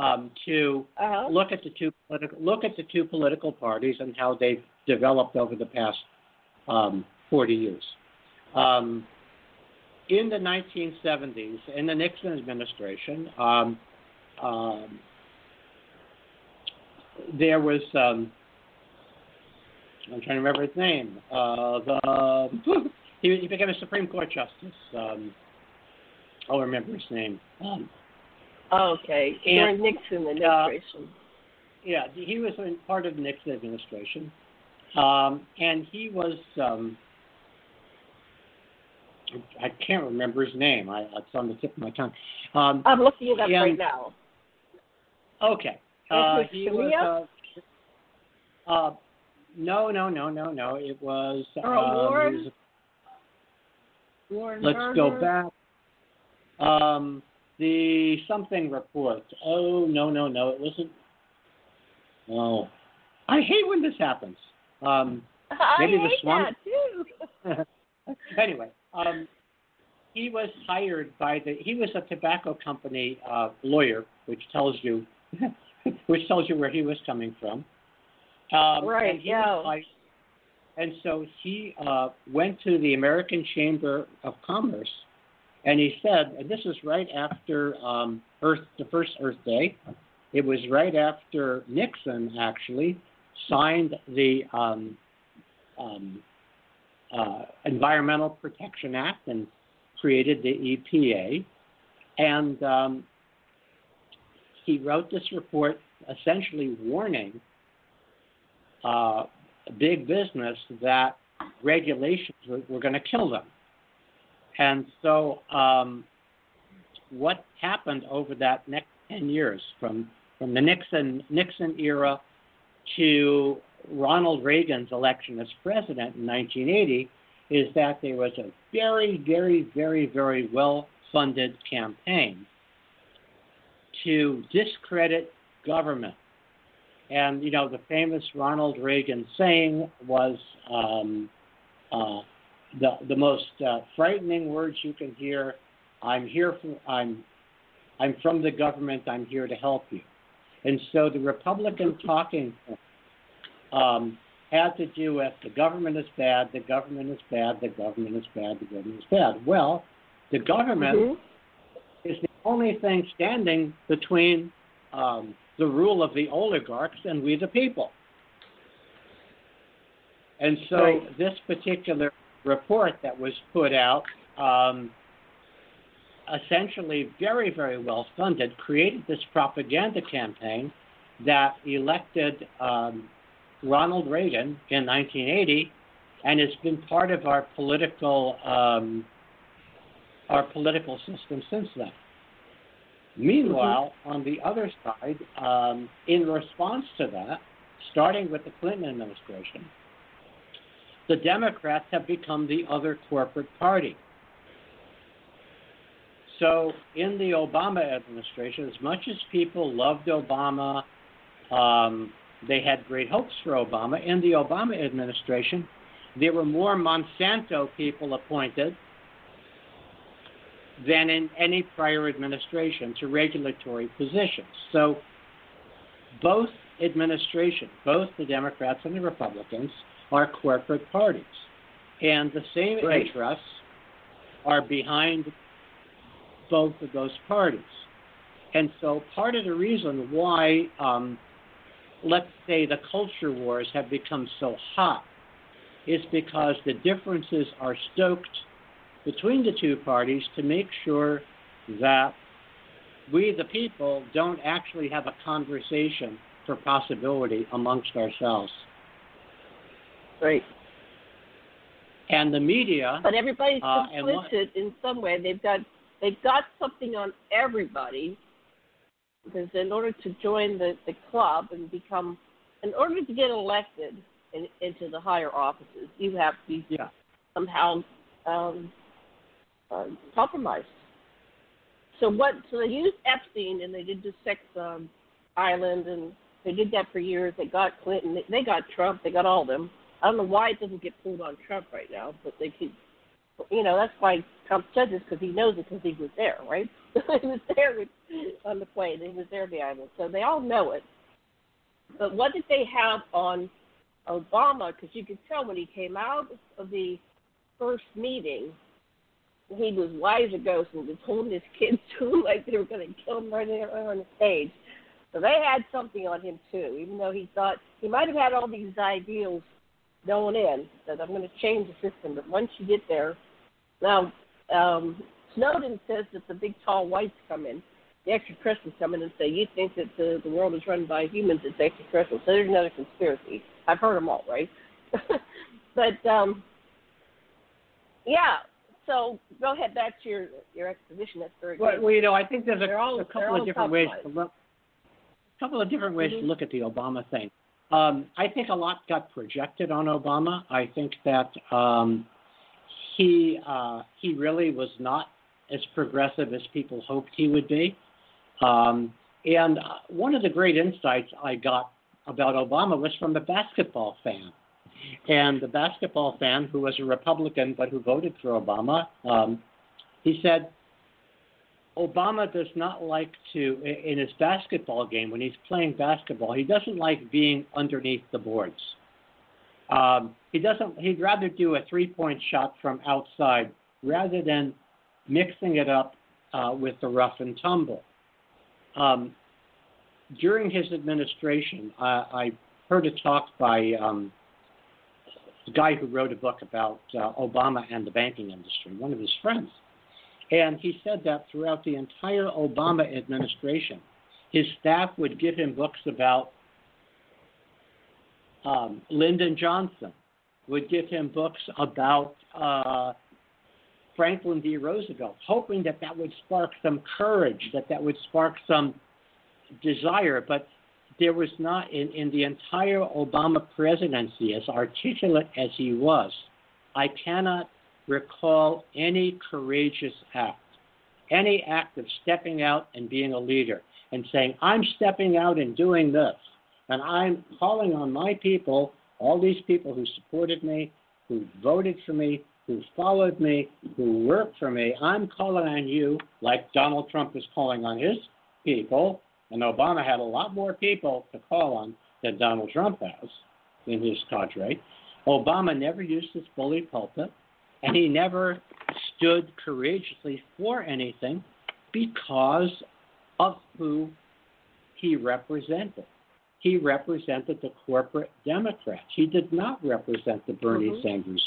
um, to uh-huh. look at the two political look at the two political parties and how they've developed over the past um, 40 years. Um, in the 1970s, in the Nixon administration, um, um, there was um, I'm trying to remember his name. Uh, the (laughs) he, he became a Supreme Court justice. Um, I'll remember his name. Okay. And- During Nixon administration. yeah, he was in part of the Nixon administration, um, and he was. Um, I can't remember his name. I, it's on the tip of my tongue. Um, I'm looking it up and- right now. okay, uh, he was. Uh, uh, no, no, no, no, no. It was. Earl um, Warren? was- Warren let's go back. Um, the something report. Oh no, no, no. It wasn't. Oh, I hate when this happens. Um, I maybe the too. (laughs) anyway, um, he was hired by the. He was a tobacco company uh, lawyer, which tells you, (laughs) which tells you where he was coming from. Um, Right, And yeah. hired- and so he uh, went to the American Chamber of Commerce, and he said, and this is right after um, Earth, the first Earth Day. It was right after Nixon actually signed the um, um, uh, Environmental Protection Act and created the EPA. And um, he wrote this report essentially warning uh, big business that regulations were, were going to kill them. And so um, what happened over that next 10 years from, from the Nixon, Nixon era to Ronald Reagan's election as president in 1980 is that there was a very, very, very, very well funded campaign to discredit government. And, you know, the famous Ronald Reagan saying was um, uh, the, the most uh, frightening words you can hear I'm here for, I'm, I'm from the government, I'm here to help you. And so the Republican (laughs) talking um, had to do with the government is bad, the government is bad, the government is bad, the government is bad. Well, the government mm-hmm. is the only thing standing between um, the rule of the oligarchs and we the people. And so right. this particular report that was put out, um, essentially very, very well funded, created this propaganda campaign that elected um, Ronald Reagan in 1980, and has been part of our political um, our political system since then. Meanwhile, mm-hmm. on the other side, um, in response to that, starting with the Clinton administration, the Democrats have become the other corporate party. So, in the Obama administration, as much as people loved Obama, um, they had great hopes for Obama. In the Obama administration, there were more Monsanto people appointed than in any prior administration to regulatory positions. So both administrations, both the Democrats and the Republicans, are corporate parties. And the same right. interests are behind both of those parties. And so part of the reason why, um, let's say, the culture wars have become so hot is because the differences are stoked between the two parties to make sure that we, the people, don't actually have a conversation for possibility amongst ourselves. Right. And the media. But everybody's uh, complicit in some way. They've got they've got something on everybody because in order to join the, the club and become, in order to get elected in, into the higher offices, you have to be yeah. somehow um, uh, compromised. So what? So they used Epstein and they did the sex um, island and they did that for years. They got Clinton. They, they got Trump. They got all of them. I don't know why it doesn't get pulled on Trump right now, but they keep. You know that's why Trump said this because he knows it because he was there, right? (laughs) he was there on the plane. He was there the island, so they all know it. But what did they have on Obama? Because you could tell when he came out of the first meeting he was wise as a ghost and was holding his kids (laughs) to him like they were going to kill him right there on the stage. So they had something on him too, even though he thought he might have had all these ideals going in that I'm going to change the system. But once you get there, now um, Snowden says that the big tall whites come in, the extraterrestrials come in and say, "You think that the the world is run by humans? It's extraterrestrial." So there's another conspiracy. I've heard them all, right? (laughs) but um, yeah, so go ahead back to your your exposition. That's very well, good. Well, you know, I think there's a, all, a couple of different ways to look. A couple of different ways mm-hmm. to look at the Obama thing. Um, I think a lot got projected on Obama. I think that um, he uh, he really was not as progressive as people hoped he would be. Um, and uh, one of the great insights I got about Obama was from a basketball fan. And the basketball fan, who was a Republican but who voted for Obama, um, he said, Obama does not like to, in his basketball game, when he's playing basketball, he doesn't like being underneath the boards. Um, he doesn't. He'd rather do a three-point shot from outside rather than mixing it up uh, with the rough and tumble. Um, during his administration, I, I heard a talk by um, the guy who wrote a book about uh, Obama and the banking industry, one of his friends. And he said that throughout the entire Obama administration, his staff would give him books about um, Lyndon Johnson, would give him books about uh, Franklin D. Roosevelt, hoping that that would spark some courage, that that would spark some desire. But there was not, in, in the entire Obama presidency, as articulate as he was, I cannot recall any courageous act, any act of stepping out and being a leader and saying, I'm stepping out and doing this. And I'm calling on my people, all these people who supported me, who voted for me, who followed me, who worked for me. I'm calling on you, like Donald Trump is calling on his people. And Obama had a lot more people to call on than Donald Trump has in his cadre. Obama never used his bully pulpit, and he never stood courageously for anything because of who he represented. He represented the corporate Democrats. He did not represent the Bernie mm-hmm. Sanders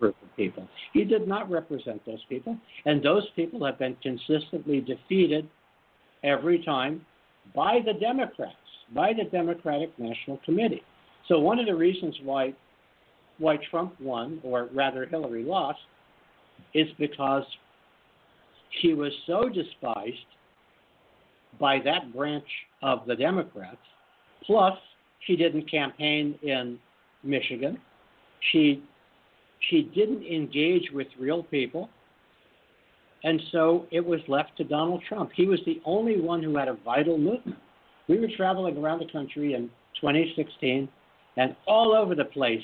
group of people. He did not represent those people, and those people have been consistently defeated every time by the Democrats, by the Democratic National Committee. So one of the reasons why why Trump won, or rather Hillary lost, is because she was so despised by that branch of the Democrats. Plus, she didn't campaign in Michigan. She she didn't engage with real people. And so it was left to Donald Trump. He was the only one who had a vital movement. We were traveling around the country in 2016, and all over the place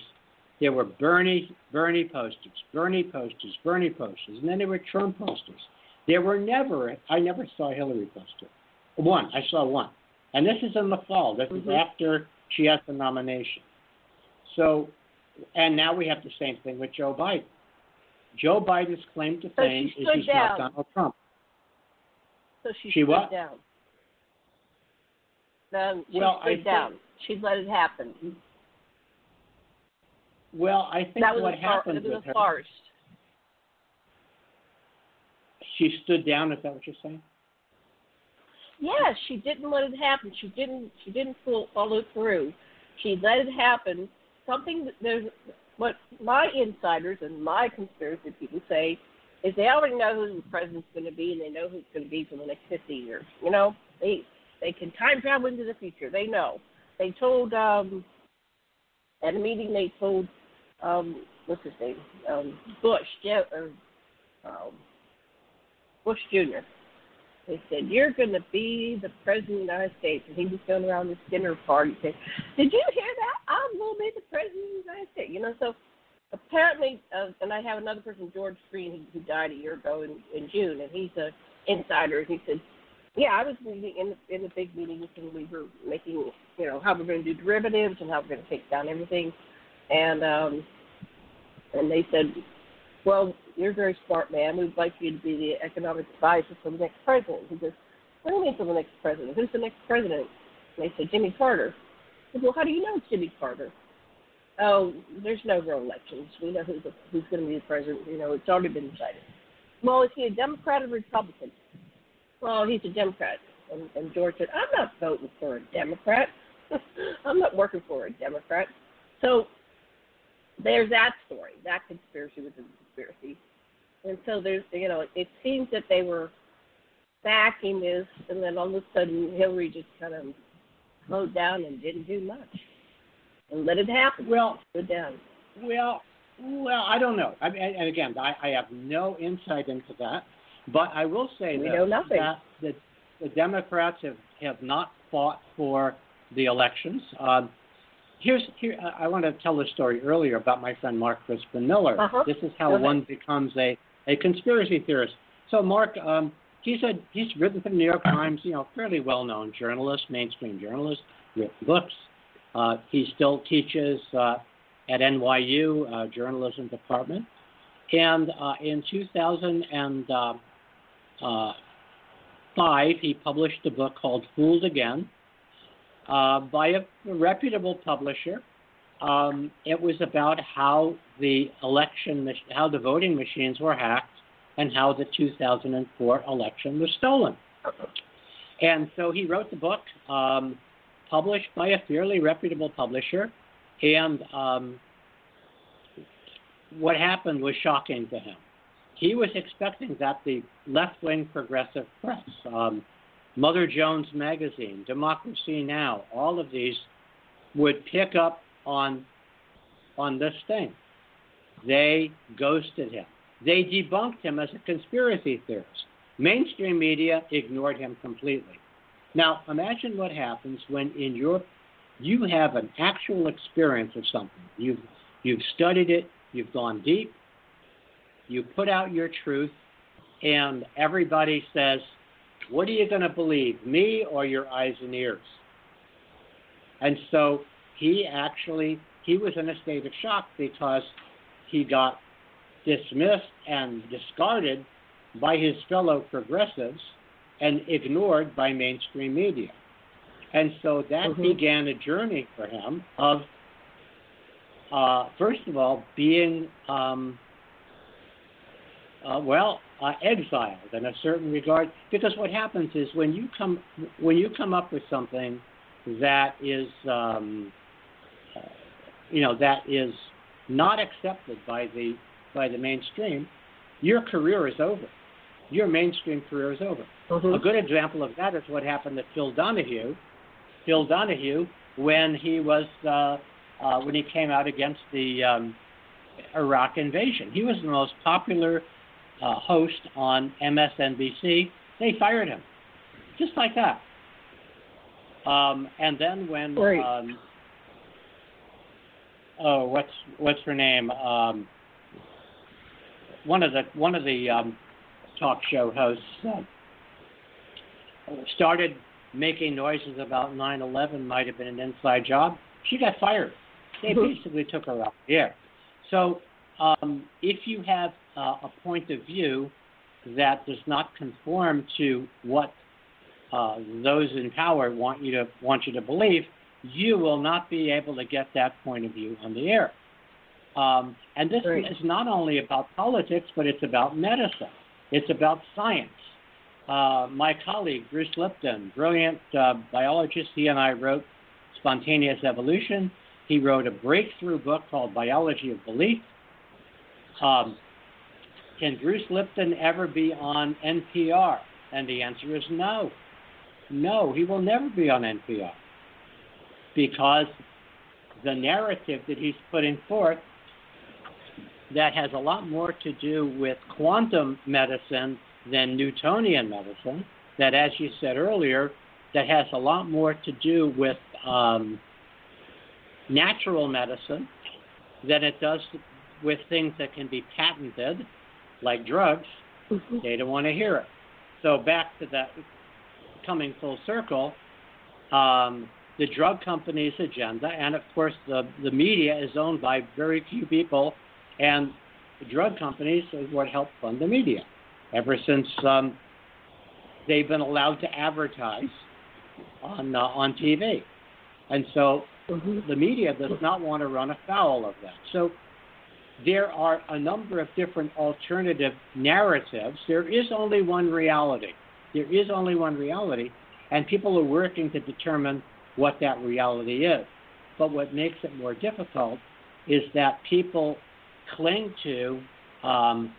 there were Bernie Bernie posters, Bernie posters, Bernie posters, and then there were Trump posters. There were never I never saw a Hillary poster. One, I saw one. And this is in the fall. This mm-hmm. is after she has the nomination. So and now we have the same thing with Joe Biden. Joe Biden's claim to fame so is he's down. not Donald Trump. So she, she stood what? down. Um, she well, stood I down. Think, she let it happen. Well, I think that was what a happened far, with her. Farce. She stood down. Is that what you're saying? Yes, she didn't let it happen. She didn't. She didn't follow through. She let it happen. Something that there's what my insiders and my conspiracy people say is they already know who the president's going to be and they know who's going to be for the next 50 years. You know, they they can time travel into the future. They know. They told um, at a meeting. They told um, what's his name, um, Bush, yeah, or um, Bush Jr. They said, You're going to be the President of the United States. And he was going around this dinner party saying, Did you hear that? I'm going to be the President of the United States. You know, so apparently, uh, and I have another person, George Green, who, died a year ago in, in June, and he's an insider. And he said, Yeah, I was meeting in the, in the big meetings, and we were making, you know, how we're going to do derivatives and how we're going to take down everything. And, um, and they said, well, you're a very smart man. We'd like you to be the economic advisor for the next president. He goes, what do you mean for the next president? Who's the next president? And they said, Jimmy Carter. I said, well, how do you know it's Jimmy Carter? Oh, there's no real elections. We know who's, who's going to be the president. You know, it's already been decided. Well, is he a Democrat or Republican? Well, he's a Democrat. And, and George said, I'm not voting for a Democrat. (laughs) I'm not working for a Democrat. So there's that story, that conspiracy within the conspiracy. And so there's, you know, it seems that they were backing this, and then all of a sudden Hillary just kind of slowed down and didn't do much, and let it happen. Well, slowed down. Well, well, I don't know. I mean, and again, I, I have no insight into that, but I will say we that, know nothing. that the, the Democrats have have not fought for the elections. Um, here's here I want to tell the story earlier about my friend Mark Crispin Miller. Uh-huh. This is how one becomes a, a conspiracy theorist. So Mark, um, he's a he's written for the New York Times, you know, fairly well known journalist, mainstream journalist, written books. Uh, he still teaches uh, at NYU uh, journalism department, and uh, in 2005 uh, uh, he published a book called Fooled Again uh, by a reputable publisher. Um, it was about how the election, how the voting machines were hacked, and how the 2004 election was stolen. And so he wrote the book, um, published by a fairly reputable publisher, and um, what happened was shocking to him. he was expecting that the left wing progressive press, um, Mother Jones Magazine, Democracy Now, all of these would pick up on on this thing. They ghosted him. They debunked him as a conspiracy theorist. Mainstream media ignored him completely. Now, imagine what happens when in your you have an actual experience of something. You've you've studied it, you've gone deep, you put out your truth, and everybody says, What are you going to believe, me or your eyes and ears? And so he actually he was in a state of shock because he got dismissed and discarded by his fellow progressives and ignored by mainstream media. And so that mm-hmm. began a journey for him of, uh, first of all, being, um, uh, well, uh, exiled in a certain regard. Because what happens is when you come when you come up with something that is, um, uh, you know, that is not accepted by the by the mainstream, your career is over. Your mainstream career is over. Mm-hmm. A good example of that is what happened to Phil Donahue. Phil Donahue, when he was uh, uh, when he came out against the um, Iraq invasion, he was the most popular uh, host on MSNBC. They fired him, just like that. Um, and then when um, oh, what's what's her name? Um, one of the one of the um, talk show hosts uh, started making noises about 9/11 might have been an inside job. She got fired. They mm-hmm. basically took her off Yeah. So um, if you have uh, a point of view that does not conform to what uh, those in power want you to want you to believe, you will not be able to get that point of view on the air. Um, and this Great. is not only about politics, but it's about medicine. It's about science. Uh, my colleague, Bruce Lipton, brilliant uh, biologist, he and I wrote Spontaneous Evolution. He wrote a breakthrough book called Biology of Belief. Um, can Bruce Lipton ever be on NPR? And the answer is no. No, he will never be on NPR because the narrative that he's putting forth that has a lot more to do with quantum medicine than Newtonian medicine. That, as you said earlier, that has a lot more to do with um, natural medicine than it does with things that can be patented, like drugs. Mm-hmm. They don't want to hear it. So back to that, coming full circle, um, the drug company's agenda, and of course the, the media is owned by very few people and the drug companies is what help fund the media. Ever since um, they've been allowed to advertise on uh, on TV, and so mm-hmm. the media does not want to run afoul of that. So there are a number of different alternative narratives. There is only one reality. There is only one reality, and people are working to determine what that reality is. But what makes it more difficult is that people cling to um,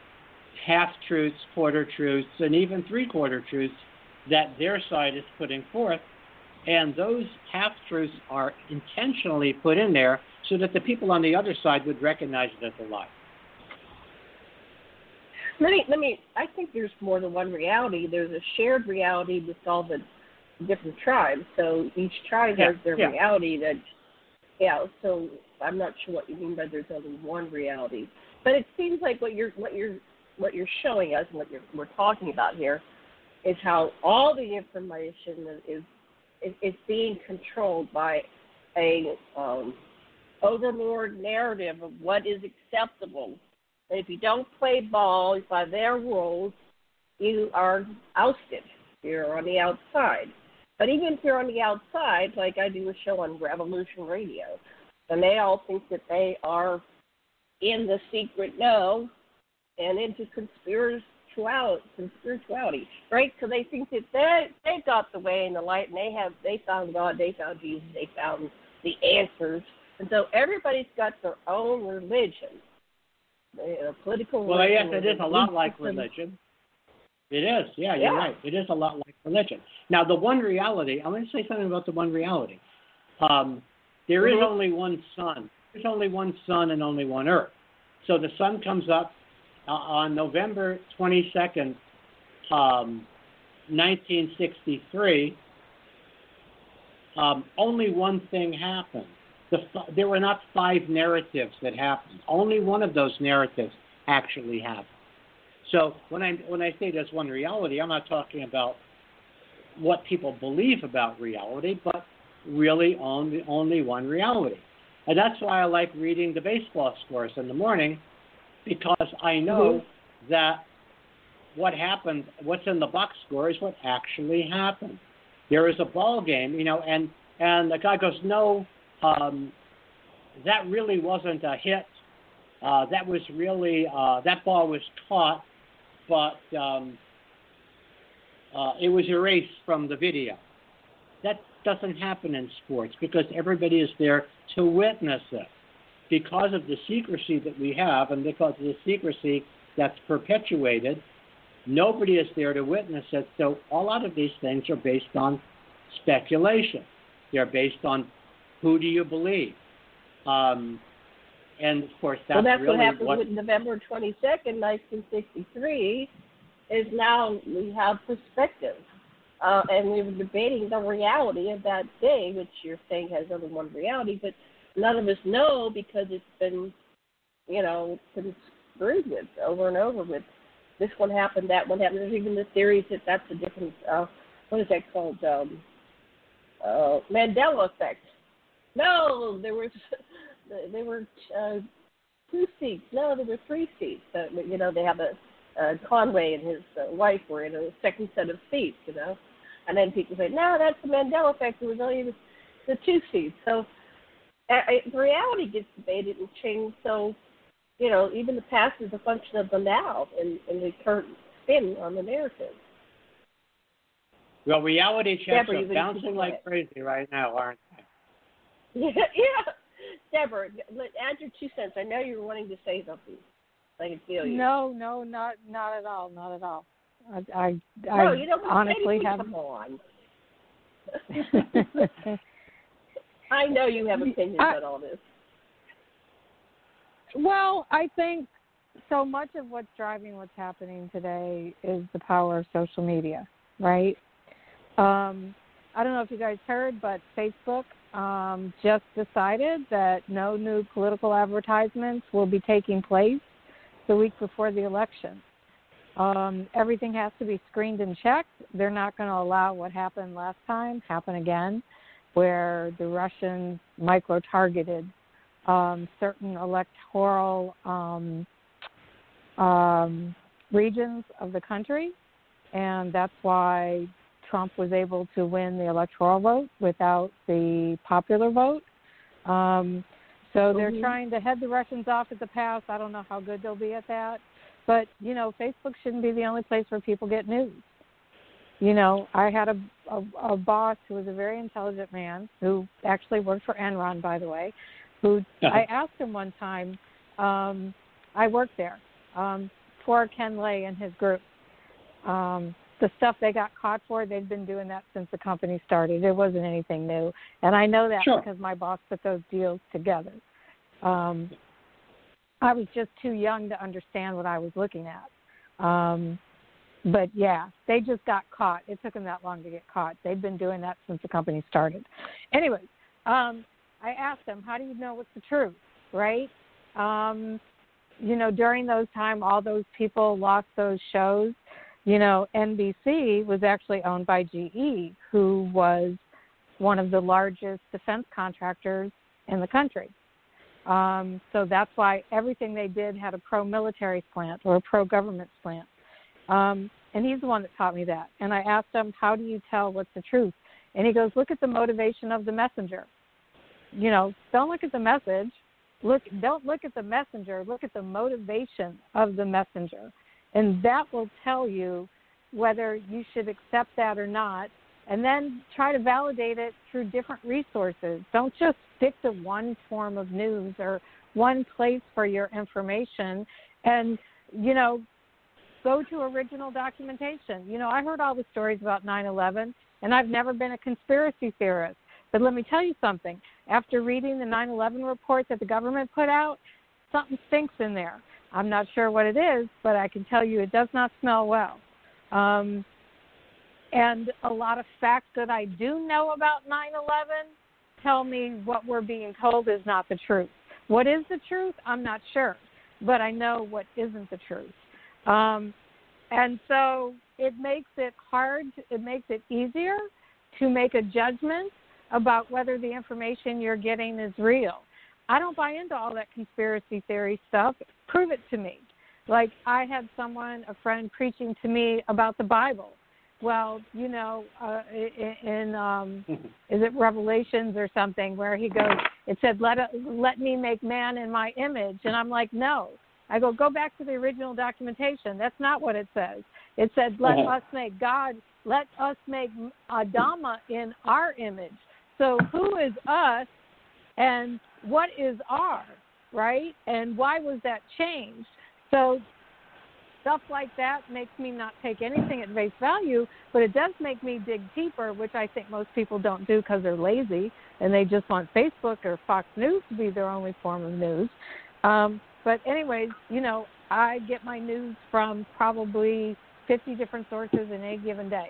half truths, quarter truths, and even three quarter truths that their side is putting forth. And those half truths are intentionally put in there so that the people on the other side would recognize it as a lie. Let me, let me, I think there's more than one reality. There's a shared reality with all the different tribes. So each tribe yeah, has their yeah. reality that, yeah, so I'm not sure what you mean by there's only one reality, but it seems like what you're what you're what you're showing us and what you're, we're talking about here is how all the information is is, is being controlled by a um, overlord narrative of what is acceptable. And if you don't play ball by their rules, you are ousted. You're on the outside. But even if you're on the outside, like I do a show on Revolution Radio, and they all think that they are in the secret know and into conspirituality, right? So they think that they they got the way and the light, and they have they found God, they found Jesus, they found the answers, and so everybody's got their own religion. you know, political. Well, yes, it is a lot like religion. It is, yeah, you're Yeah. right. It is a lot like religion. Now, the one reality, I'm going to say something about the one reality. Um, there is Mhm. only one sun. There's only one sun and only one earth. So the sun comes up uh, on November 22nd, um, 1963. Um, only one thing happened. The, there were not five narratives that happened. Only one of those narratives actually happened. So when I when I say there's one reality, I'm not talking about what people believe about reality, but really only only one reality. And that's why I like reading the baseball scores in the morning, because I know mm-hmm. that what happened, what's in the box score, is what actually happened. There is a ball game, you know, and and the guy goes, no, um, that really wasn't a hit. Uh, that was really uh, that ball was caught, but um, uh, it was erased from the video. That doesn't happen in sports because everybody is there to witness it. Because of the secrecy that we have, and because of the secrecy that's perpetuated, nobody is there to witness it. So a lot of these things are based on speculation. They're based on who do you believe. Um, and of course, that's, well, that's really what happened what with November 22nd, 1963. Is now we have perspective, uh, and we were debating the reality of that day, which you're saying has only one reality, but none of us know because it's been, you know, been screwed with over and over with. This one happened, that one happened. There's even the theories that that's a different. Uh, what is that called? Um, uh, Mandela effect. No, there was (laughs) there were uh, two seats. No, there were three seats. Uh, you know, they have a uh, Connally and his uh, wife were in a second set of seats. You know, and then people say, no, that's the Mandela effect. It was only the, the two seats. So uh, uh, reality gets debated and changed. So you know, even the past is a function of the now and, and the current spin on the narrative. well, reality checks Deborah, are bouncing like quiet. crazy right now, aren't they? Yeah, (laughs) yeah. Deborah, let, add your two cents. I know you were wanting to say something. I can feel you. No, no, not not at all, not at all. I I, no, I you don't honestly have. Come on. (laughs) (laughs) I know you have opinions I- about all this. well, I think so much of what's driving what's happening today is the power of social media, right? Um, I don't know if you guys heard, but Facebook um, just decided that no new political advertisements will be taking place the week before the election. Um, everything has to be screened and checked. They're not going to allow what happened last time happen again, where the Russians micro targeted um, certain electoral um, um, regions of the country, and that's why Trump was able to win the electoral vote without the popular vote. Um, so they're Mhm. trying to head the Russians off at the pass. I don't know how good they'll be at that, but you know, Facebook shouldn't be the only place where people get news. You know, I had a, a, a boss who was a very intelligent man who actually worked for Enron, by the way. Who I asked him one time. Um, I worked there um, for Ken Lay and his group. Um, the stuff they got caught for, they'd been doing that since the company started. It wasn't anything new, and I know that Sure. because my boss put those deals together. Um, I was just too young to understand what I was looking at. Um, but yeah, they just got caught. It took them that long to get caught. They've been doing that since the company started. Anyway, um, I asked them, "How do you know what's the truth?" Right? Um, you know, during those time, all those people lost those shows. You know, NBC was actually owned by GE, who was one of the largest defense contractors in the country. Um, so that's why everything they did had a pro-military slant or a pro-government slant. Um, and he's the one that taught me that. And I asked him, "How do you tell what's the truth?" And he goes, "Look at the motivation of the messenger. You know, don't look at the message. Look, don't look at the messenger. Look at the motivation of the messenger, and that will tell you whether you should accept that or not. And then try to validate it through different resources. Don't just stick to one form of news or one place for your information and you know go to original documentation you know i heard all the stories about 9/11 and I've never been a conspiracy theorist but let me tell you something after reading the 9/11 report that the government put out something stinks in there i'm not sure what it is but i can tell you it does not smell well um, and a lot of facts that I do know about 9 11 tell me what we're being told is not the truth. What is the truth? I'm not sure, but I know what isn't the truth. Um, and so it makes it hard, it makes it easier to make a judgment about whether the information you're getting is real. I don't buy into all that conspiracy theory stuff. Prove it to me. Like I had someone, a friend, preaching to me about the Bible well, you know, uh, in um, (laughs) is it Revelations or something where he goes, it said, "Let a, let me make man in my image," and I'm like, no. I go, go back to the original documentation. That's not what it says. It said, let uh-huh. us make God, let us make Adama in our image. So who is us, and what is our, right? And why was that changed? So stuff like that makes me not take anything at face value, but it does make me dig deeper, which I think most people don't do because they're lazy and they just want Facebook or Fox News to be their only form of news. Um, but, anyways, you know, I get my news from probably 50 different sources in a given day.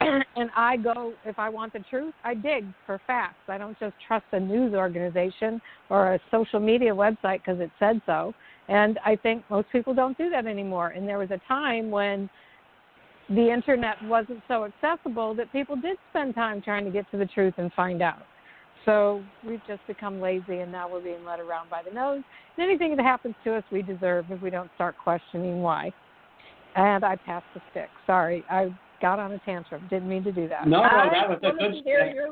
(clears throat) and I go, if I want the truth, I dig for facts. I don't just trust a news organization or a social media website because it said so. And I think most people don't do that anymore. And there was a time when the internet wasn't so accessible that people did spend time trying to get to the truth and find out. So we've just become lazy and now we're being led around by the nose. And anything that happens to us, we deserve if we don't start questioning why. And I passed the stick. Sorry, I got on a tantrum. Didn't mean to do that. No, no, that was a good.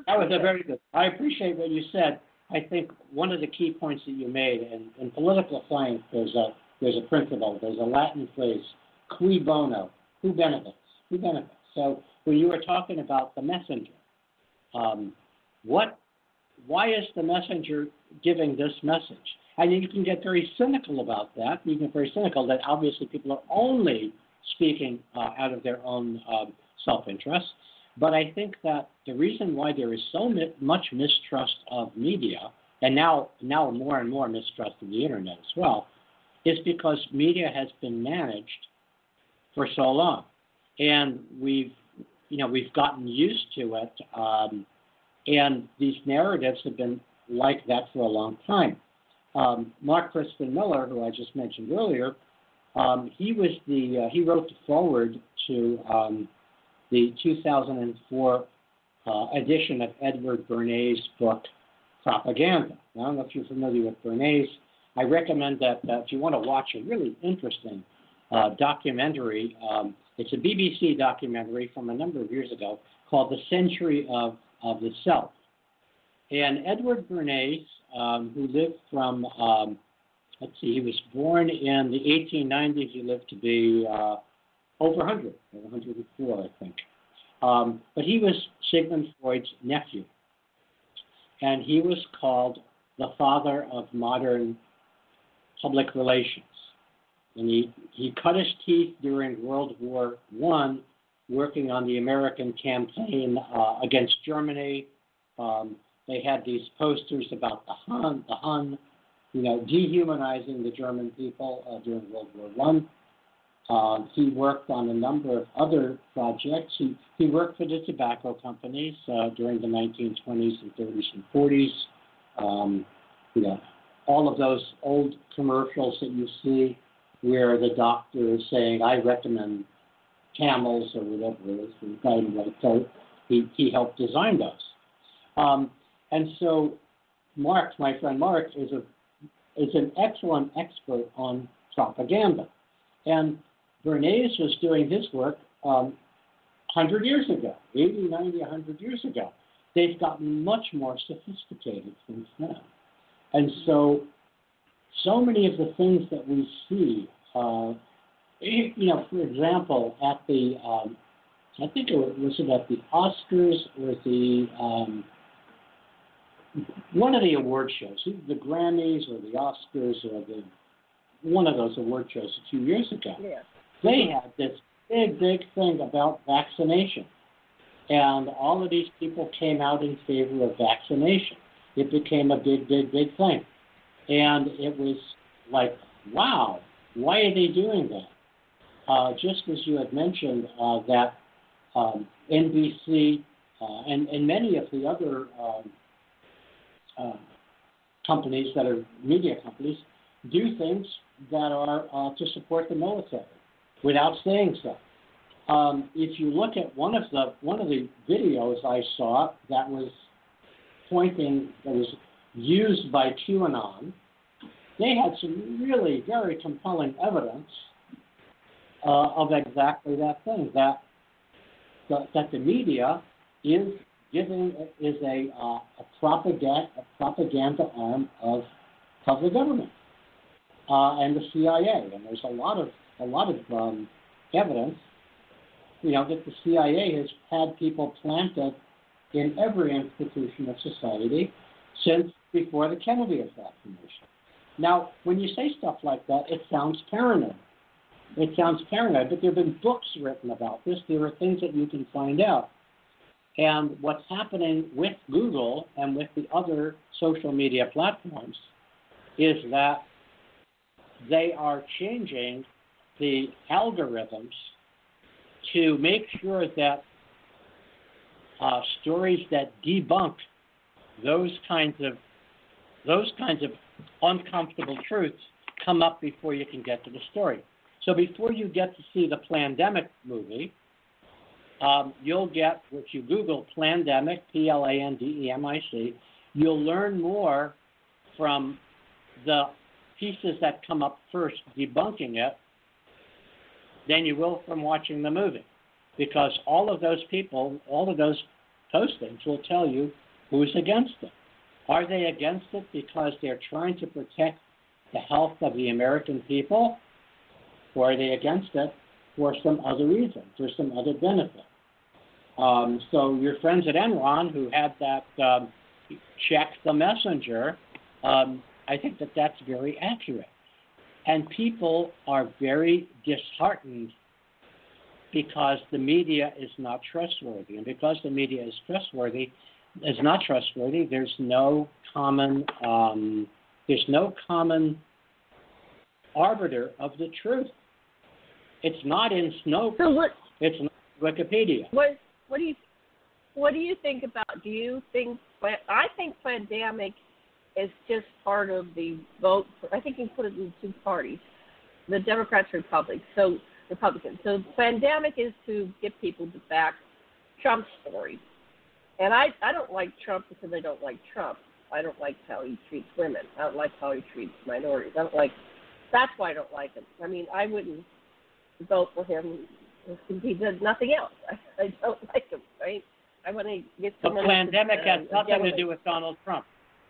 That was a very good. I appreciate what you said. I think one of the key points that you made in, in political science, there's a there's a principle, there's a Latin phrase, cui bono, who benefits, who benefits. So when you were talking about the messenger, um, what, why is the messenger giving this message? And you can get very cynical about that. You can get very cynical that obviously people are only speaking uh, out of their own um, self-interest. But I think that the reason why there is so much mistrust of media, and now now more and more mistrust of the internet as well, is because media has been managed for so long, and we've you know we've gotten used to it, um, and these narratives have been like that for a long time. Um, Mark Crispin Miller, who I just mentioned earlier, um, he was the uh, he wrote the foreword to um, the 2004 uh, edition of Edward Bernays' book, Propaganda. Now, I don't know if you're familiar with Bernays. I recommend that uh, if you want to watch a really interesting uh, documentary, um, it's a BBC documentary from a number of years ago called The Century of, of the Self. And Edward Bernays, um, who lived from, um, let's see, he was born in the 1890s. He lived to be uh, over 100, 104, I think. Um, but he was Sigmund Freud's nephew. And he was called the father of modern public relations. And he, he cut his teeth during World War I working on the American campaign uh, against Germany. Um, they had these posters about the Hun, the Hun, you know, dehumanizing the German people uh, during World War One. Um, he worked on a number of other projects. He, he worked for the tobacco companies uh, during the 1920s and 30s and 40s. Um, you know, all of those old commercials that you see where the doctor is saying, I recommend camels or whatever it is the guy in white coat. He, he helped design those. Um, and so Mark, my friend Mark, is a is an excellent expert on propaganda. And Bernays was doing his work um, 100 years ago, 80, 90, 100 years ago. They've gotten much more sophisticated since then. And so, so many of the things that we see, uh, you know, for example, at the, um, I think it was, it at the Oscars or the, um, one of the award shows, the Grammys or the Oscars or the one of those award shows a few years ago. Yeah. They had this big, big thing about vaccination. And all of these people came out in favor of vaccination. It became a big, big, big thing. And it was like, wow, why are they doing that? Uh, just as you had mentioned, uh, that um, NBC uh, and, and many of the other um, uh, companies that are media companies do things that are uh, to support the military without saying so. Um, if you look at one of the one of the videos I saw that was pointing that was used by QAnon, they had some really very compelling evidence uh, of exactly that thing that the, that the media is giving is a, uh, a propaganda a propaganda arm of of the government uh, and the CIA, and there's a lot of a lot of um, evidence you know, that the CIA has had people planted in every institution of society since before the Kennedy assassination. Now, when you say stuff like that, it sounds paranoid. It sounds paranoid, but there have been books written about this. There are things that you can find out. And what's happening with Google and with the other social media platforms is that they are changing the algorithms to make sure that uh, stories that debunk those kinds of those kinds of uncomfortable truths come up before you can get to the story. So before you get to see the Plandemic movie, um, you'll get what you Google Plandemic, P L A N D E M I C. You'll learn more from the pieces that come up first debunking it than you will from watching the movie. Because all of those people, all of those postings will tell you who's against it. Are they against it because they're trying to protect the health of the American people? Or are they against it for some other reason, for some other benefit? Um, so your friends at Enron who had that um, check the messenger, um, I think that that's very accurate. And people are very disheartened because the media is not trustworthy. And because the media is trustworthy, is not trustworthy, there's no common um, there's no common arbiter of the truth. It's not in Snopes. So what? It's not Wikipedia. What? What do you? What do you think about? Do you think? I think Plandemic is just part of the vote. For, I think you put it in two parties, the Democrats Republicans. So Republicans. So Plandemic is to get people to back Trump's story, and I I don't like Trump because I don't like Trump. I don't like how he treats women. I don't like how he treats minorities. I don't like. That's why I don't like him. I mean, I wouldn't vote for him he did nothing else. I, I don't (laughs) like him. Right? I want to get. The Plandemic uh, has nothing to do with Donald Trump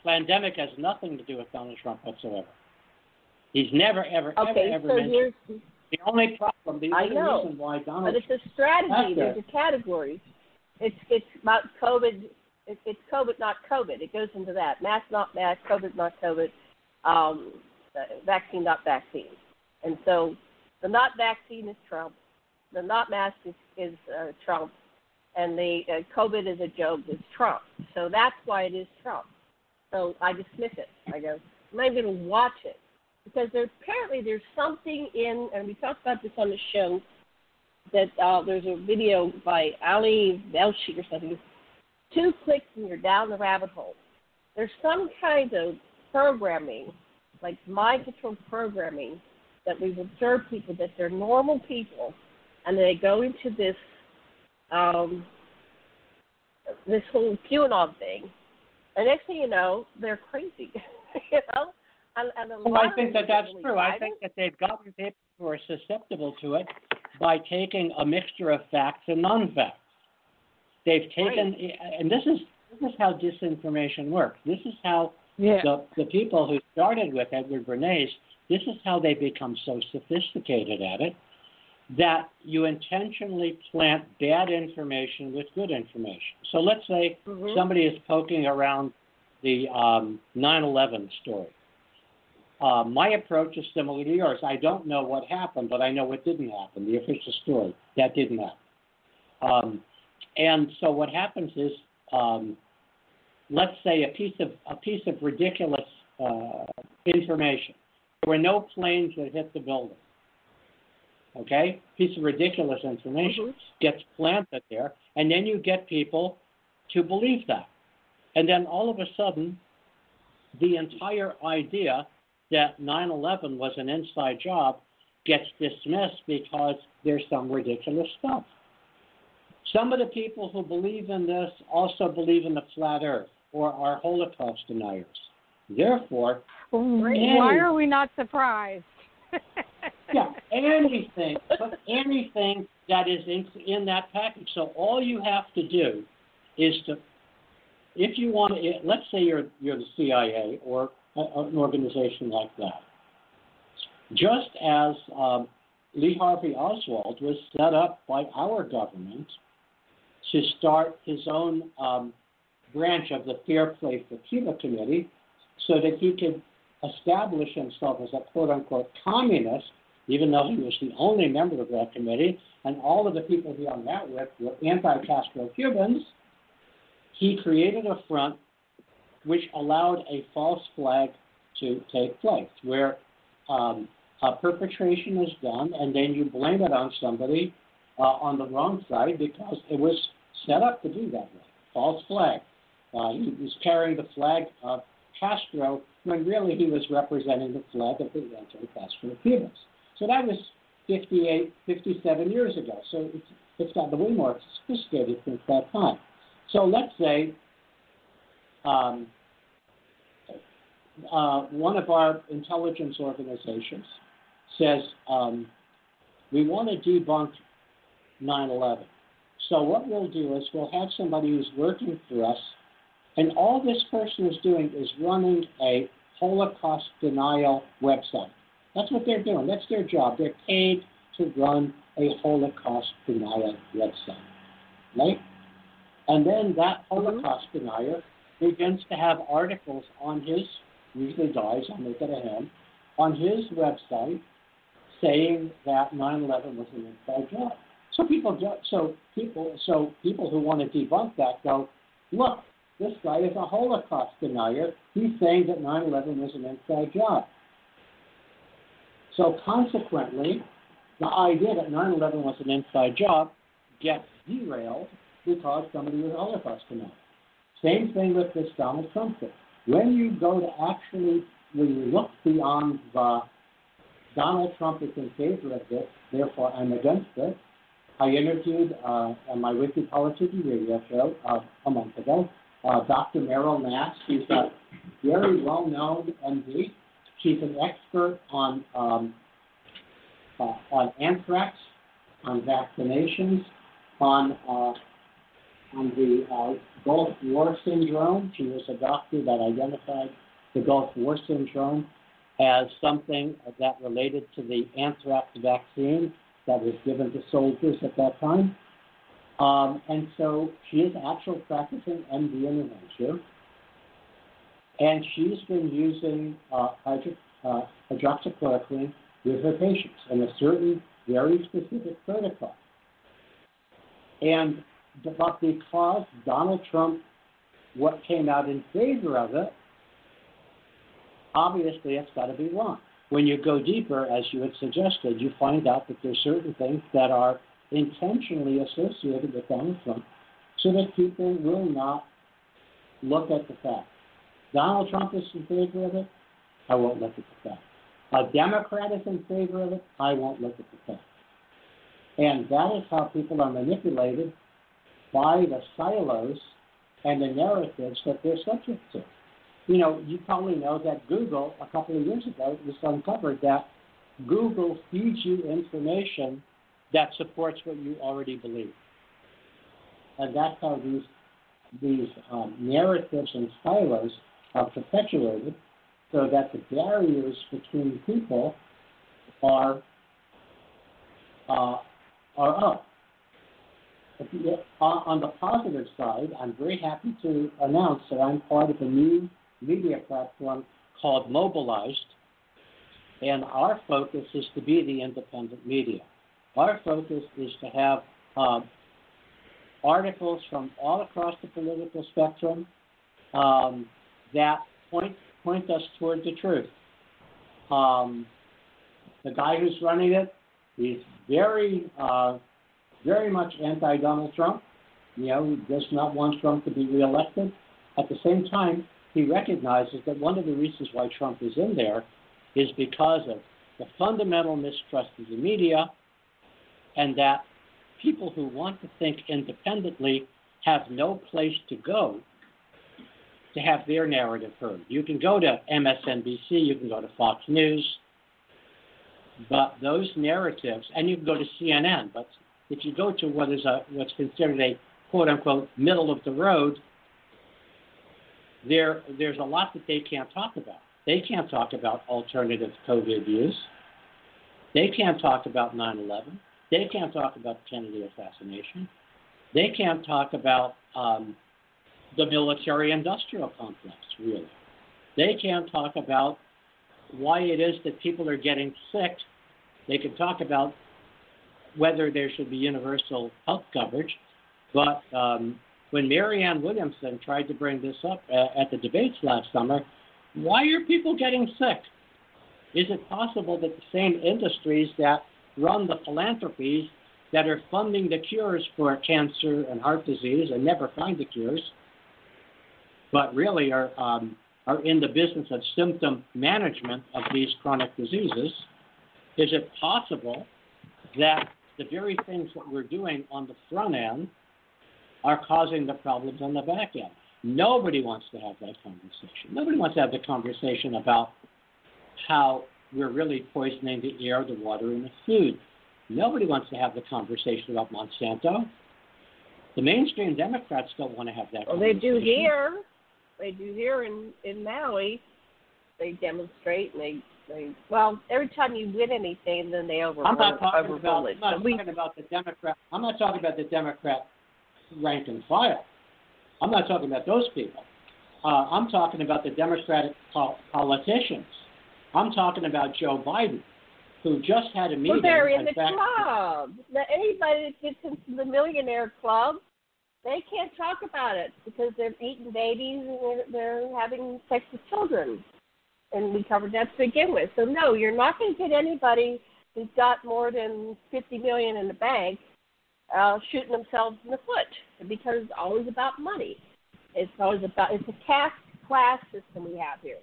Plandemic has nothing to do with Donald Trump whatsoever. He's never, ever, okay, ever, ever so mentioned. The only problem, the only know, reason why Donald but it's a strategy. There's a category. It's it's about COVID. It's, it's COVID, not COVID. It goes into that. Mask, not mask. COVID, not COVID. Um, vaccine, not vaccine. And so the not vaccine is Trump. The not mask is, is uh, Trump. And the uh, COVID is a joke is Trump. So that's why it is Trump. So I dismiss it. I go, I'm not even going to watch it because there apparently there's something in, and we talked about this on the show, that uh, there's a video by Ali Velshi or something. Two clicks and you're down the rabbit hole. There's some kind of programming, like mind control programming, that we've observed people that they're normal people, and they go into this um, this whole QAnon thing, and next thing you know, they're crazy. (laughs) you know, and, and well, I think that that's true. I think that they've gotten people who are susceptible to it by taking a mixture of facts and non-facts. They've taken, right. and this is this is how disinformation works. This is how yeah. the the people who started with Edward Bernays. This is how they become so sophisticated at it that you intentionally plant bad information with good information. So let's say mm-hmm. somebody is poking around the um, 9/11 story. Uh, my approach is similar to yours. I don't know what happened, but I know what didn't happen. The official story that didn't happen. Um, and so what happens is, um, let's say a piece of a piece of ridiculous uh, information. There were no planes that hit the building. Okay, piece of ridiculous information Mhm. gets planted there, and then you get people to believe that, and then all of a sudden, the entire idea that 9/11 was an inside job gets dismissed because there's some ridiculous stuff. Some of the people who believe in this also believe in the flat Earth or are Holocaust deniers. Therefore, Why are we not surprised? (laughs) yeah, anything, anything that is in, in that package. So all you have to do is to, if you want to, let's say you're you're the CIA or an organization like that. Just as um, Lee Harvey Oswald was set up by our government to start his own um, branch of the Fair Play for Cuba Committee, so that he could establish himself as a quote unquote communist, even though he was the only member of that committee, and all of the people he hung out with were anti Castro Cubans, he created a front which allowed a false flag to take place, where um, a perpetration is done, and then you blame it on somebody uh, on the wrong side because it was set up to do that way. False flag. Uh, he was carrying the flag of Castro when really he was representing the flag of the anti-Castro Cubans. So that was 58, 57 years ago. So it's, it's gotten way more sophisticated since that time. So let's say um, uh, one of our intelligence organizations says um, we want to debunk 9/11. So what we'll do is we'll have somebody who's working for us, and all this person is doing is running a Holocaust denial website. That's what they're doing. That's their job. They're paid to run a Holocaust denial website, right? And then that mm-hmm. Holocaust denier begins to have articles on his, usually dies, I'll make it a him, on his website saying that 9/11 was an inside job. So people, do, so people, so people who want to debunk that go, look, this guy is a Holocaust denier. He's saying that 9/11 was an inside job. So consequently, the idea that 9/11 was an inside job gets derailed because somebody was a to know. Same thing with this Donald Trump thing. When you go to actually, when you look beyond the Donald Trump is in favor of this, therefore I'm against this. I interviewed uh, on my weekly politics radio show uh, a month ago uh, Dr. Meryl Nass. She's a very well-known MD. She's an expert on um, uh, on anthrax, on vaccinations, on uh, on the uh, Gulf War syndrome. She was a doctor that identified the Gulf War syndrome as something that related to the anthrax vaccine that was given to soldiers at that time. Um, and so she is actual practicing MD in New Hampshire. And she's been using uh, hydro, uh, hydroxychloroquine with her patients in a certain very specific protocol. And but because Donald Trump what came out in favor of it, obviously it's got to be wrong. When you go deeper, as you had suggested, you find out that there's certain things that are intentionally associated with Donald Trump so that people will not look at the facts. Donald Trump is in favor of it, I won't look at the facts. A Democrat is in favor of it, I won't look at the facts. And that is how people are manipulated by the silos and the narratives that they're subject to. You know, you probably know that Google, a couple of years ago, was uncovered that Google feeds you information that supports what you already believe. And that's how these these um, narratives and silos are perpetuated so that the barriers between people are uh, are up. on the positive side, I'm very happy to announce that I'm part of a new media platform called Mobilized, and our focus is to be the independent media. Our focus is to have uh, articles from all across the political spectrum um, that point point us toward the truth. Um, the guy who's running it is very uh, very much anti-Donald Trump. You know, he does not want Trump to be reelected. At the same time, he recognizes that one of the reasons why Trump is in there is because of the fundamental mistrust of the media and that people who want to think independently have no place to go to have their narrative heard. You can go to MSNBC, you can go to Fox News, but those narratives, and you can go to CNN, but if you go to what is a, what's considered a quote unquote middle of the road, there there's a lot that they can't talk about. They can't talk about alternative COVID views. They can't talk about 9/11. They can't talk about Kennedy assassination. They can't talk about um, the military-industrial complex. Really, they can't talk about why it is that people are getting sick. They can talk about whether there should be universal health coverage. But um, when Marianne Williamson tried to bring this up uh, at the debates last summer, why are people getting sick? Is it possible that the same industries that run the philanthropies that are funding the cures for cancer and heart disease and never find the cures, but really are um, are in the business of symptom management of these chronic diseases? Is it possible that the very things that we're doing on the front end are causing the problems on the back end. Nobody wants to have that conversation. Nobody wants to have the conversation about how we're really poisoning the air, the water, and the food. Nobody wants to have the conversation about Monsanto. The mainstream Democrats don't want to have that. Well, they do here. They do here in in Maui. They demonstrate and they they well, every time you win anything, then they over. I'm not talking about. I'm not talking about the Democrat. I'm not talking about the Democrat rank and file. I'm not talking about those people. Uh, I'm talking about the Democratic pol- politicians. I'm talking about Joe Biden, who just had a meeting. Well, they're in, in the fact, club. Now, anybody that gets into the millionaire club, they can't talk about it because they're eating babies and they're, they're having sex with children and we covered that to begin with. So no, you're not going to get anybody who's got more than 50 million in the bank uh, shooting themselves in the foot because it's always about money. It's always about it's a caste class system we have here.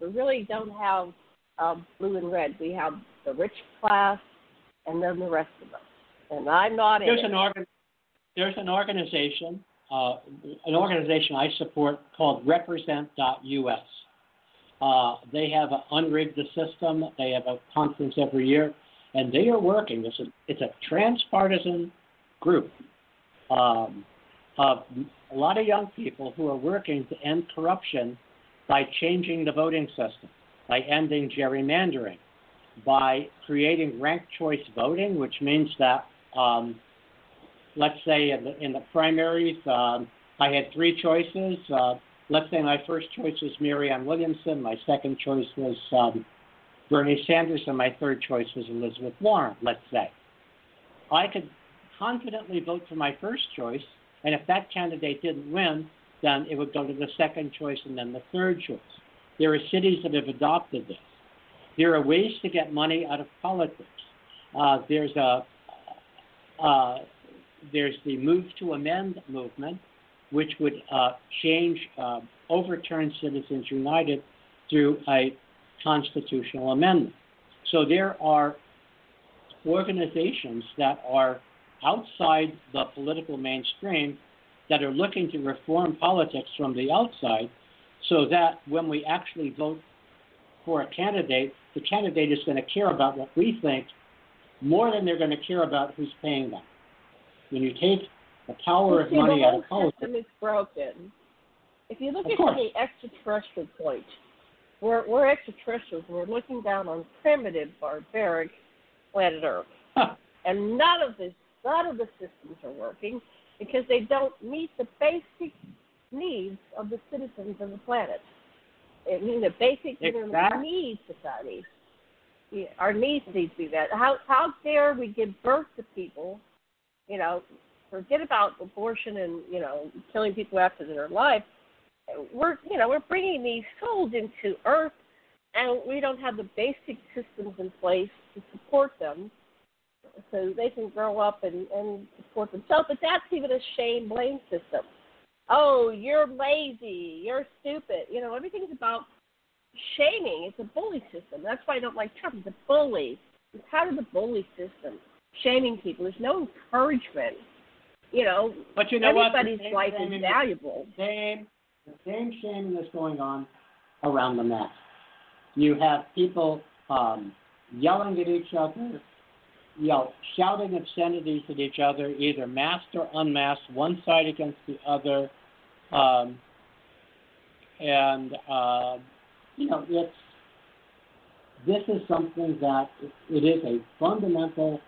We really don't have um, blue and red. We have the rich class and then the rest of us. And I'm not there's in an organ there's an organization uh, an organization I support called Represent.us uh, they have unrigged the system. They have a conference every year, and they are working. This is it's a transpartisan group um, of a lot of young people who are working to end corruption by changing the voting system, by ending gerrymandering, by creating ranked choice voting, which means that um, let's say in the, in the primaries, um, I had three choices. Uh, let's say my first choice was Marianne Williamson, my second choice was um, Bernie Sanders, and my third choice was Elizabeth Warren, let's say. I could confidently vote for my first choice, and if that candidate didn't win, then it would go to the second choice and then the third choice. There are cities that have adopted this. There are ways to get money out of politics. Uh, there's a uh, there's the Move to Amend movement, which would uh, change, uh, overturn Citizens United through a constitutional amendment. So there are organizations that are outside the political mainstream that are looking to reform politics from the outside so that when we actually vote for a candidate, the candidate is going to care about what we think more than they're going to care about who's paying them. When you take the power of see, money the out of politics. system is broken. If you look Of at course. the extraterrestrial point, we're, we're extraterrestrials. We're looking down on primitive, barbaric planet Earth. Huh. And none of this none of the systems are working because they don't meet the basic needs of the citizens of the planet. I mean, the basic exactly. needs society. Our needs need to be met. How how dare we give birth to people? You know, forget about abortion and you know killing people after their life. We're you know we're bringing these souls into Earth, and we don't have the basic systems in place to support them so they can grow up and, and support themselves. But that's even a shame blame system. Oh, you're lazy, you're stupid. You know, everything's about shaming. It's a bully system. That's why I don't like Trump. He's a bully. He's part of the bully system, shaming people. There's no encouragement. You know, but you know everybody's what? life is valuable. The same, the same shaming that's going on around the map. You have people um, yelling at each other, you know, shouting obscenities at each other, either masked or unmasked, one side against the other. Um, and, uh, you know, it's, this is something that it is a fundamental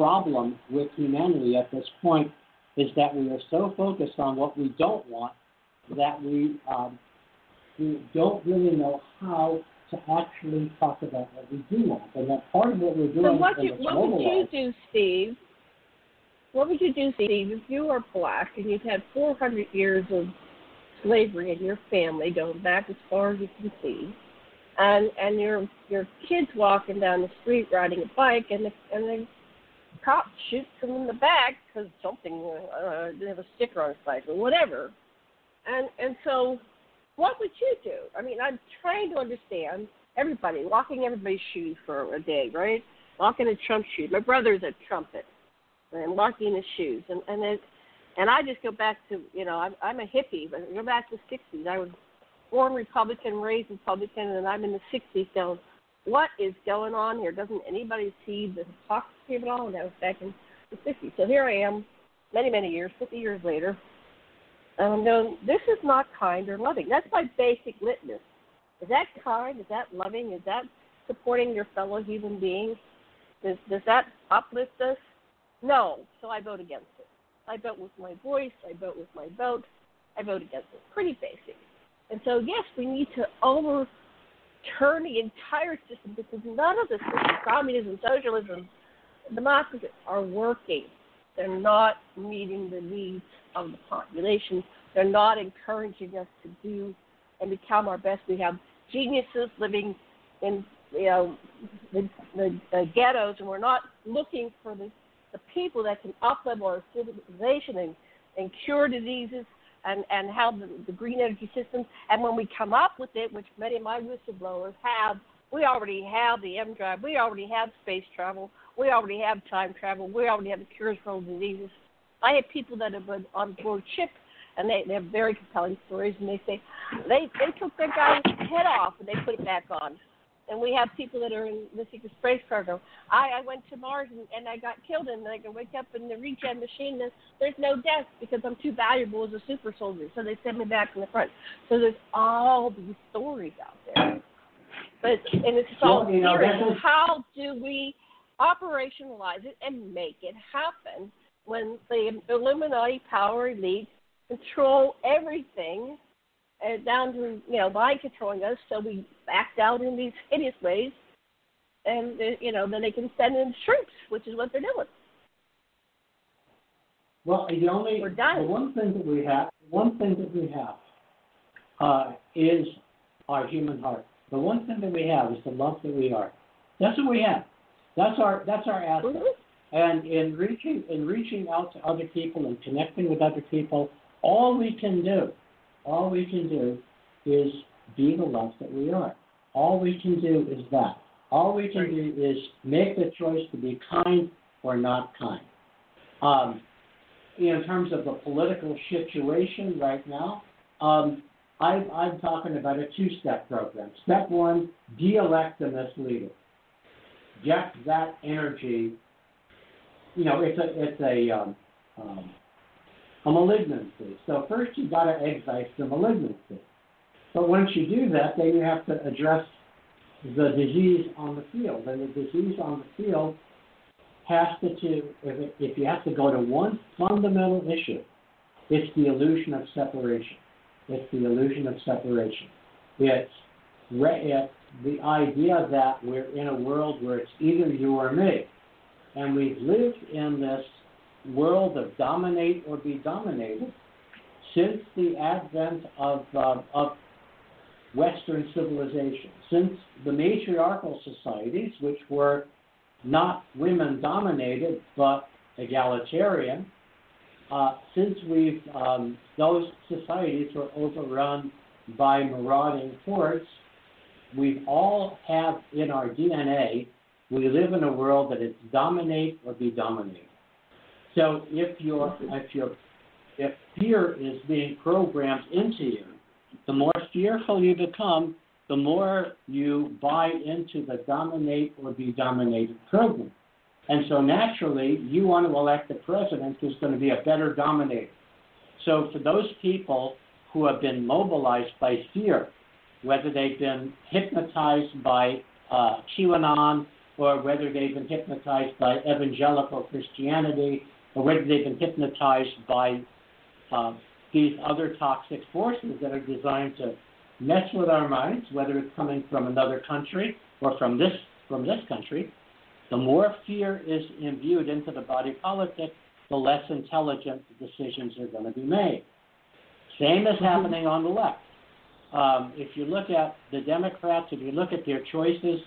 problem with humanity at this point is that we are so focused on what we don't want that we, um, we don't really know how to actually talk about what we do want. And that part of what we're doing so what, you, what would you do, Steve? What would you do, Steve, if you were black and you've had 400 years of slavery in your family, going back as far as you can see, and and your your kids walking down the street riding a bike, and the and the cop shoots them in the back because something uh, didn't have a sticker on his bike or whatever, and and so what would you do? I mean, I'm trying to understand everybody, walking everybody's shoes for a day, right? Walking in Trump's shoes. My brother's a trumpet, and walking his shoes, and and it, and I just go back to you know I'm I'm a hippie, but go back to the '60s. I was born Republican, raised Republican, and I'm in the '60s. So what is going on here? Doesn't anybody see the hypocrisy all? And that was back in the '60s. So here I am, many many years, 50 years later um, and I'm going, this is not kind or loving. That's my basic litmus. Is that kind? Is that loving? Is that supporting your fellow human beings? Does, does that uplift us? No. So I vote against it. I vote with my voice. I vote with my vote. I vote against it. Pretty basic. And so, yes, we need to overturn the entire system because none of the systems, communism, socialism, democracy, are working. They're not meeting the needs of the population. They're not encouraging us to do and become our best. We have geniuses living in you know the, the, the ghettos, and we're not looking for the, the people that can uplevel our civilization and, and cure diseases and, and have the, the green energy systems. And when we come up with it, which many of my whistleblowers have, we already have the EmDrive, we already have space travel, we already have time travel, we already have the cures for all diseases. I have people that have been on board ship, and they they have very compelling stories, and they say they they took their guy's head off and they put it back on. And we have people that are in the secret space program. I I went to Mars and, and I got killed, and I can wake up in the regen machine. And there's no death because I'm too valuable as a super soldier. So they send me back in the front. So there's all these stories out there. But and it's all well, you know, how do we operationalize it and make it happen? when the Illuminati power elite control everything uh, down to you know by controlling us, so we act out in these hideous ways, and uh, you know then they can send in troops, which is what they're doing. Well, the only We're done. the one thing that we have, one thing that we have, uh, is our human heart. The one thing that we have is the love that we are. That's what we have. That's our that's our asset. Mm-hmm. And in reaching in reaching out to other people and connecting with other people, all we can do, all we can do is be the love that we are. All we can do is that. All we can do is make the choice to be kind or not kind. Um, in terms of the political situation right now, um, I, I'm talking about a two-step program. Step one: de-elect the misleader. That energy you know, it's a it's a um, um, a malignancy. So first you've got to excise the malignancy. But once you do that, then you have to address the disease on the field. And the disease on the field has to do, if, if you have to go to one fundamental issue, it's the illusion of separation. It's the illusion of separation. It's, it's the idea that we're in a world where it's either you or me. And we've lived in this world of dominate or be dominated since the advent of, uh, of Western civilization, since the matriarchal societies, which were not women dominated but egalitarian, uh, since we've um, those societies were overrun by marauding hordes, we all have in our DNA. We live in a world that is dominate or be dominated. So if your if your if fear is being programmed into you, the more fearful you become, the more you buy into the dominate or be dominated program. And so naturally, you want to elect a president who's going to be a better dominator. So for those people who have been mobilized by fear, whether they've been hypnotized by uh, QAnon or whether they've been hypnotized by evangelical Christianity or whether they've been hypnotized by uh, these other toxic forces that are designed to mess with our minds, whether it's coming from another country or from this from this country, the more fear is imbued into the body politic, the less intelligent decisions are going to be made. Same is mm-hmm. happening on the left. Um, if you look at the Democrats, if you look at their choices,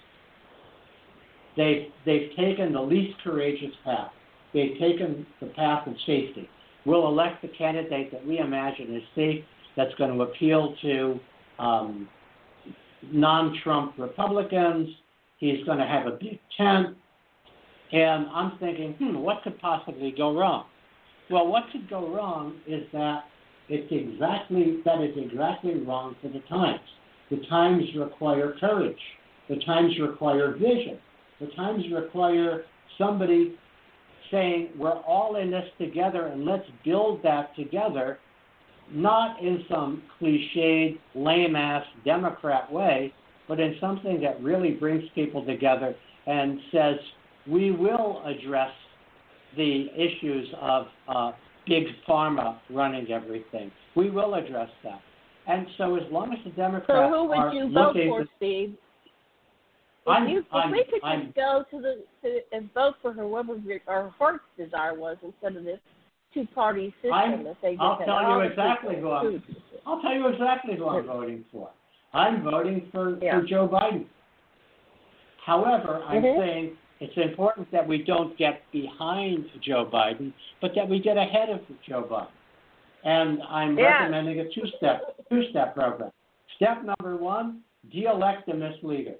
they've, they've taken the least courageous path. They've taken the path of safety. We'll elect the candidate that we imagine is safe, that's going to appeal to um, non Trump Republicans. He's going to have a big tent. And I'm thinking, hmm, what could possibly go wrong? Well, what could go wrong is that it's exactly that is exactly wrong for the times. The times require courage. The times require vision. The times require somebody saying we're all in this together and let's build that together, not in some cliched, lame ass Democrat way, but in something that really brings people together and says we will address the issues of uh, big pharma running everything. We will address that. And so, as long as the Democrats so who would you vote for, to, Steve? If, I'm, you, if I'm, we could I'm, just go to the to, and vote for her, what whoever our heart's desire was instead of this two-party system, I'm, that they I'll tell you exactly who I'm. choose. I'll tell you exactly who I'm voting for. I'm voting for, Yeah. for Joe Biden. However, I'm Mhm. saying it's important that we don't get behind Joe Biden, but that we get ahead of Joe Biden. And I'm Yeah. recommending a two-step two-step program. Step number one: de-elect a misleader.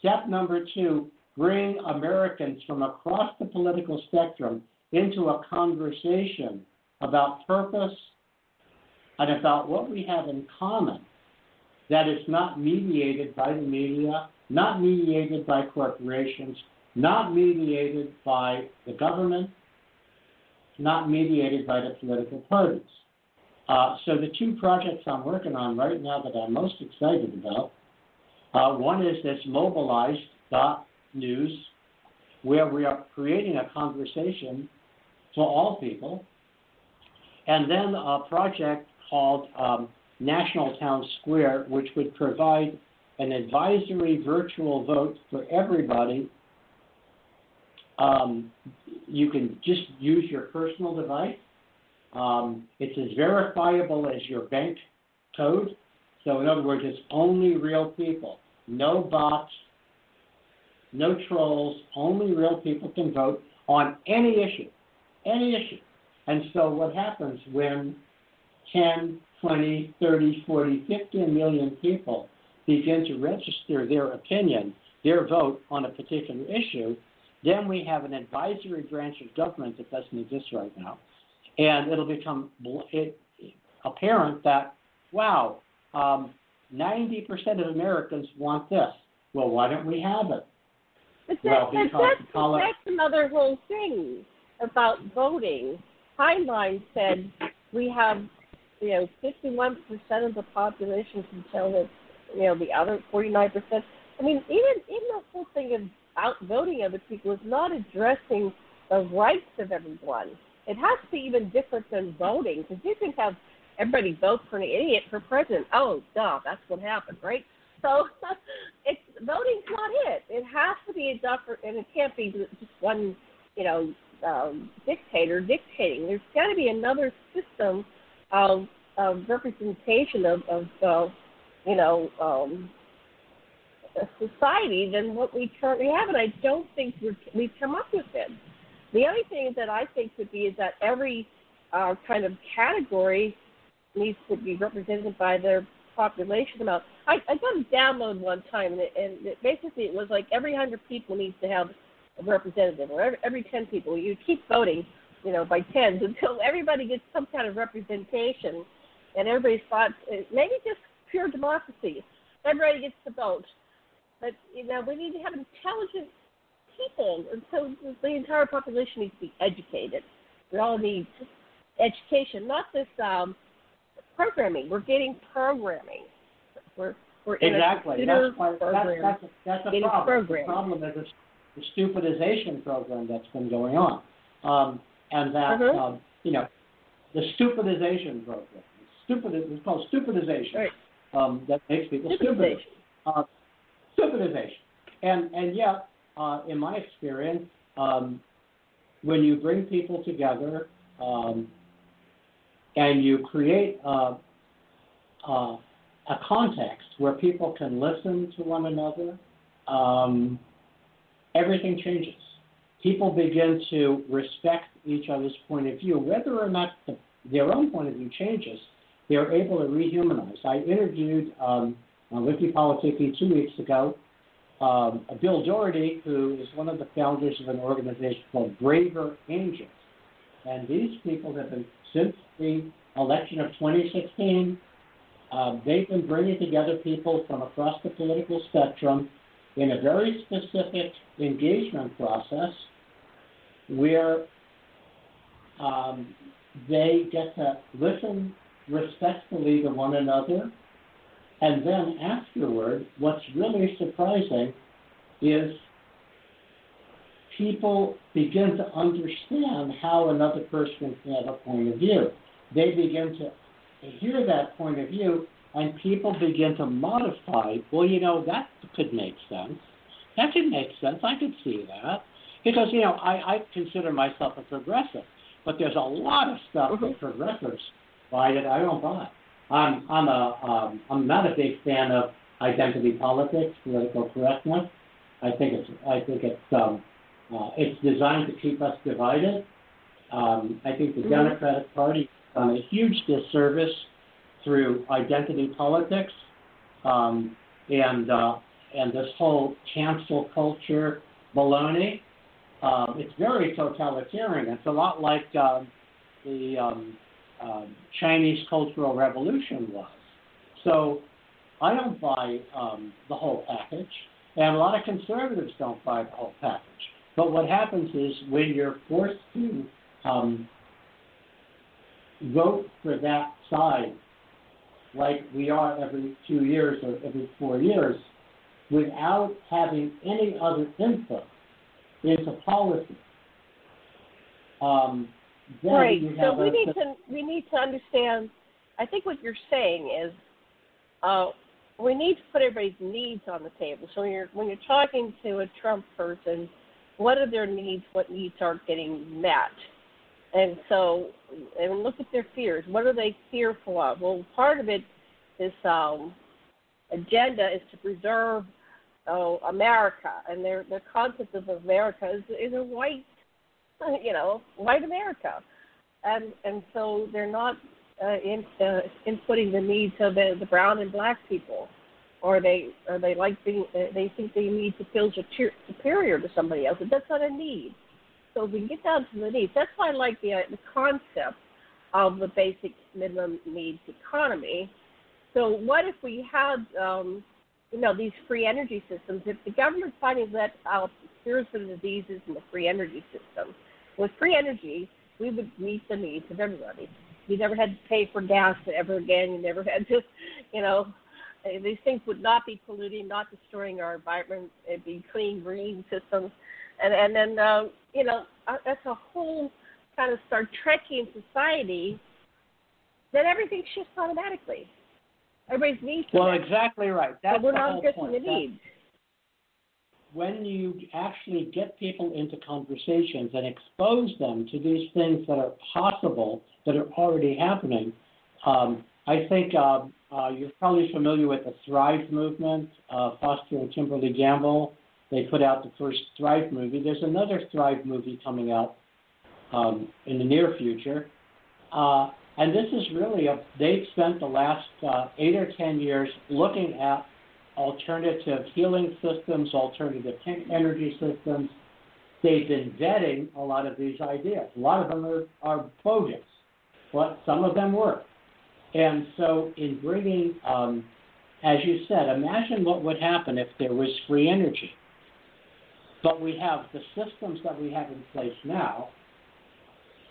Step number two: bring Americans from across the political spectrum into a conversation about purpose and about what we have in common that is not mediated by the media, not mediated by corporations, not mediated by the government, not mediated by the political parties. Uh, so the two projects I'm working on right now that I'm most excited about, uh, one is this mobilized.news, where we are creating a conversation for all people, and then a project called um, National Town Square, which would provide an advisory virtual vote for everybody. Um, you can just use your personal device. Um, it's as verifiable as your bank code. So, in other words, it's only real people, no bots, no trolls, only real people can vote on any issue, any issue. And so, what happens when 10, 20, 30, 40, 50 million people begin to register their opinion, their vote on a particular issue, then we have an advisory branch of government that doesn't exist right now. And it'll become it, apparent that, wow, um, 90% of Americans want this. Well, why don't we have it? But Well, that, because that's, Colin- that's another whole thing about voting. Heinlein said we have, you know, 51% of the population can tell that, you know, the other 49%. I mean, even even the whole thing of out voting other people is not addressing the rights of everyone. It has to be even different than voting because you can have everybody vote for an idiot for president. Oh, duh, that's what happened, right? So (laughs) it's voting's not it. It has to be a different, and it can't be just one, you know, um, dictator dictating. There's got to be another system of, of representation of, of uh, you know, um, a society than what we currently have, and I don't think we're, we've come up with it. The only thing that I think would be is that every uh, kind of category needs to be represented by their population amount. I, I got a download one time, and, it, and it, basically it was like every hundred people needs to have a representative, or every, every ten people. You keep voting, you know, by tens (laughs) until everybody gets some kind of representation, and everybody's thought maybe just pure democracy. Everybody gets to vote, but you know we need to have intelligent people, and so the entire population needs to be educated. We all need education, not this um, programming. We're getting programming. We're we're in exactly. a that's, why, program. That's, that's, that's a problem. Program. The problem is the stupidization program that's been going on, um, and that mm-hmm. um, you know the stupidization program. Stupid. It's called stupidization. Right. Um, that makes people stupid. Uh, stupidization. And and yet, uh, in my experience, um, when you bring people together um, and you create a, a, a, context where people can listen to one another, um, everything changes. People begin to respect each other's point of view, whether or not the, their own point of view changes. They're able to rehumanize. I interviewed um, on Wikipolitiki two weeks ago um, Bill Doherty, who is one of the founders of an organization called Braver Angels. And these people have been, since the election of 2016, uh, they've been bringing together people from across the political spectrum in a very specific engagement process where um, they get to listen respectfully to one another. And then afterward, what's really surprising is people begin to understand how another person can have a point of view. They begin to hear that point of view, and people begin to modify. Well, you know, that could make sense. That could make sense. I could see that. Because, you know, I, I consider myself a progressive, but there's a lot of stuff mm-hmm. that progressives buy that I don't buy. I'm I'm a um, I'm not a big fan of identity politics, political correctness. I think it's I think it's um, uh, it's designed to keep us divided. Um, I think the mm-hmm. Democratic Party done a huge disservice through identity politics um, and uh, and this whole cancel culture baloney. Um, it's very totalitarian. It's a lot like uh, the um, uh, Chinese Cultural Revolution was. So I don't buy um, the whole package, and a lot of conservatives don't buy the whole package. But what happens is when you're forced to um, vote for that side, like we are every two years or every four years, without having any other input into policy, um, right. so we need to we need to understand. I think what you're saying is, uh, we need to put everybody's needs on the table. So when you're when you're talking to a Trump person, what are their needs? What needs aren't getting met? And so, and look at their fears. What are they fearful of? Well, part of it, this um, agenda is to preserve oh, America, and their their concept of America is, is a white, (laughs) you know, white America, and and so they're not uh, in, uh, inputting the needs of the, the brown and black people, or they or they like being they think they need to feel superior to somebody else, but that's not a need. So we can get down to the needs, that's why I like the uh, the concept of the basic minimum needs economy. So what if we had um, you know these free energy systems? If the government finally let out cures for the diseases in the free energy system, with free energy, we would meet the needs of everybody. You never had to pay for gas ever again. You never (laughs) had to, you know, these things would not be polluting, not destroying our environment. It'd be clean, green systems. and and then uh, you know uh, that's a whole kind of Star Trekian society. Then everything shifts automatically. Everybody's needs. Well, exactly right. That's but we're the not addressing the That's- needs. When you actually get people into conversations and expose them to these things that are possible, that are already happening, um, I think uh, uh, you're probably familiar with the Thrive movement. Uh, Foster and Kimberly Gamble, they put out the first Thrive movie. There's another Thrive movie coming out um, in the near future. Uh, and this is really a, they've spent the last uh, eight or ten years looking at alternative healing systems, alternative energy systems. They've been vetting a lot of these ideas. A lot of them are, are bogus, but some of them work. And so, in bringing, um, as you said, imagine what would happen if there was free energy. But we have the systems that we have in place now,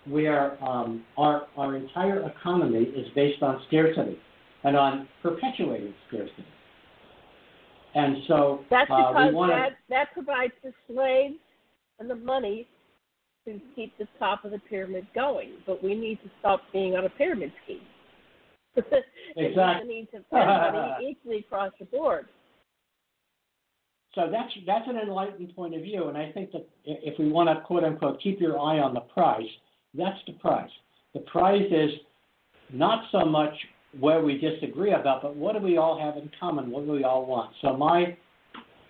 where um, our, our entire economy is based on scarcity and on perpetuating scarcity. And so That's uh, because we want that that provides the slaves and the money to keep the top of the pyramid going. But we need to stop being on a pyramid scheme. Exactly. (laughs) We need to spend money (laughs) equally across the board. So that's that's an enlightened point of view, and I think that if we want to quote unquote keep your eye on the prize, that's the prize. The prize is not so much where we disagree about, but what do we all have in common? What do we all want? So my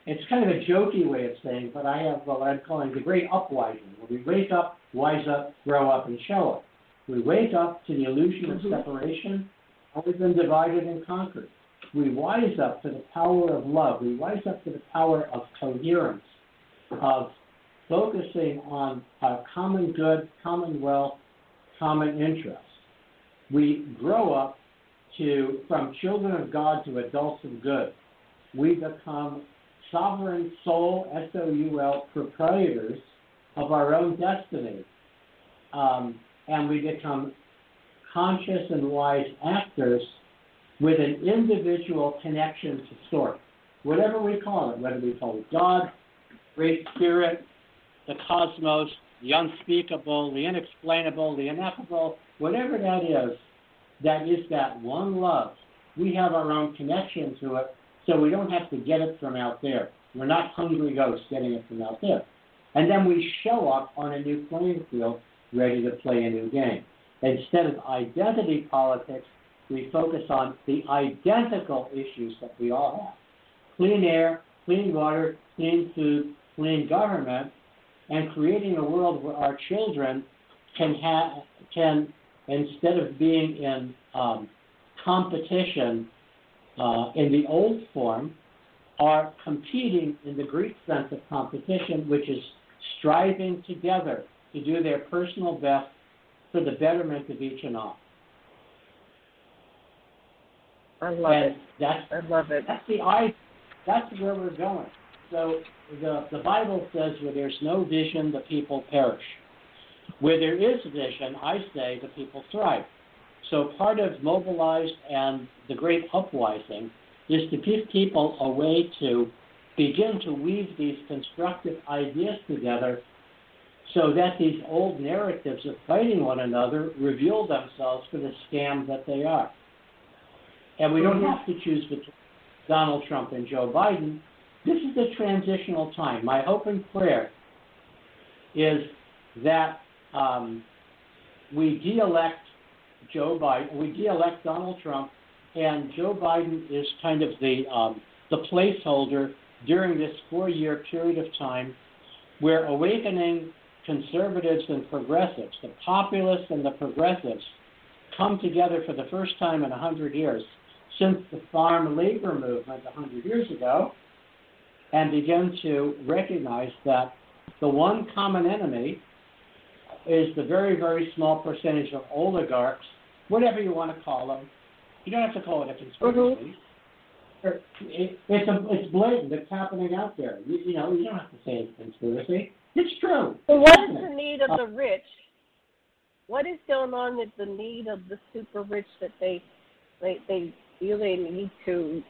it's kind of a jokey way of saying, but I have what I'm calling the great upwising, where we wake up, wise up, grow up, and show up. We wake up to the illusion of Mhm. separation, and we've been divided and conquered we wise up to the power of love. We wise up to the power of coherence, of focusing on uh, common good, common wealth, common interests. We grow up to from children of God to adults of good. We become sovereign soul, S O U L, proprietors of our own destiny. Um, and we become conscious and wise actors with an individual connection to source, whatever we call it, whether we call it God, Great Spirit, the cosmos, the unspeakable, the inexplainable, the ineffable, whatever that is, that is that one love. We have our own connection to it, so we don't have to get it from out there. We're not hungry ghosts getting it from out there. And then we show up on a new playing field, ready to play a new game. Instead of identity politics, we focus on the identical issues that we all have clean air, clean water, clean food, clean government, and creating a world where our children can have can instead of being in um, competition uh, in the old form, are competing in the Greek sense of competition, which is striving together to do their personal best for the betterment of each and all. I love and it. that's I love it. that's the I that's where we're going. So the the Bible says where there's no vision the people perish. Where there is vision, I say the people thrive. So part of mobilized and the great uprising is to give people a way to begin to weave these constructive ideas together so that these old narratives of fighting one another reveal themselves for the scam that they are. And we don't have to choose between Donald Trump and Joe Biden. This is a transitional time. My hope and prayer is that um, we de-elect Joe Biden, we de-elect Donald Trump, and Joe Biden is kind of the um, the placeholder during this four-year period of time where awakening conservatives and progressives, the populists and the progressives, come together for the first time in a hundred years since the farm labor movement a hundred years ago, and begin to recognize that the one common enemy is the very, very small percentage of oligarchs, whatever you want to call them. You don't have to call it a conspiracy. Mm-hmm. It, it's a, it's blatant. It's happening out there. You, you know, you don't have to say it's a conspiracy. It's true. So what is the need of the rich? What is going on with the need of the super rich that they they they feel they need to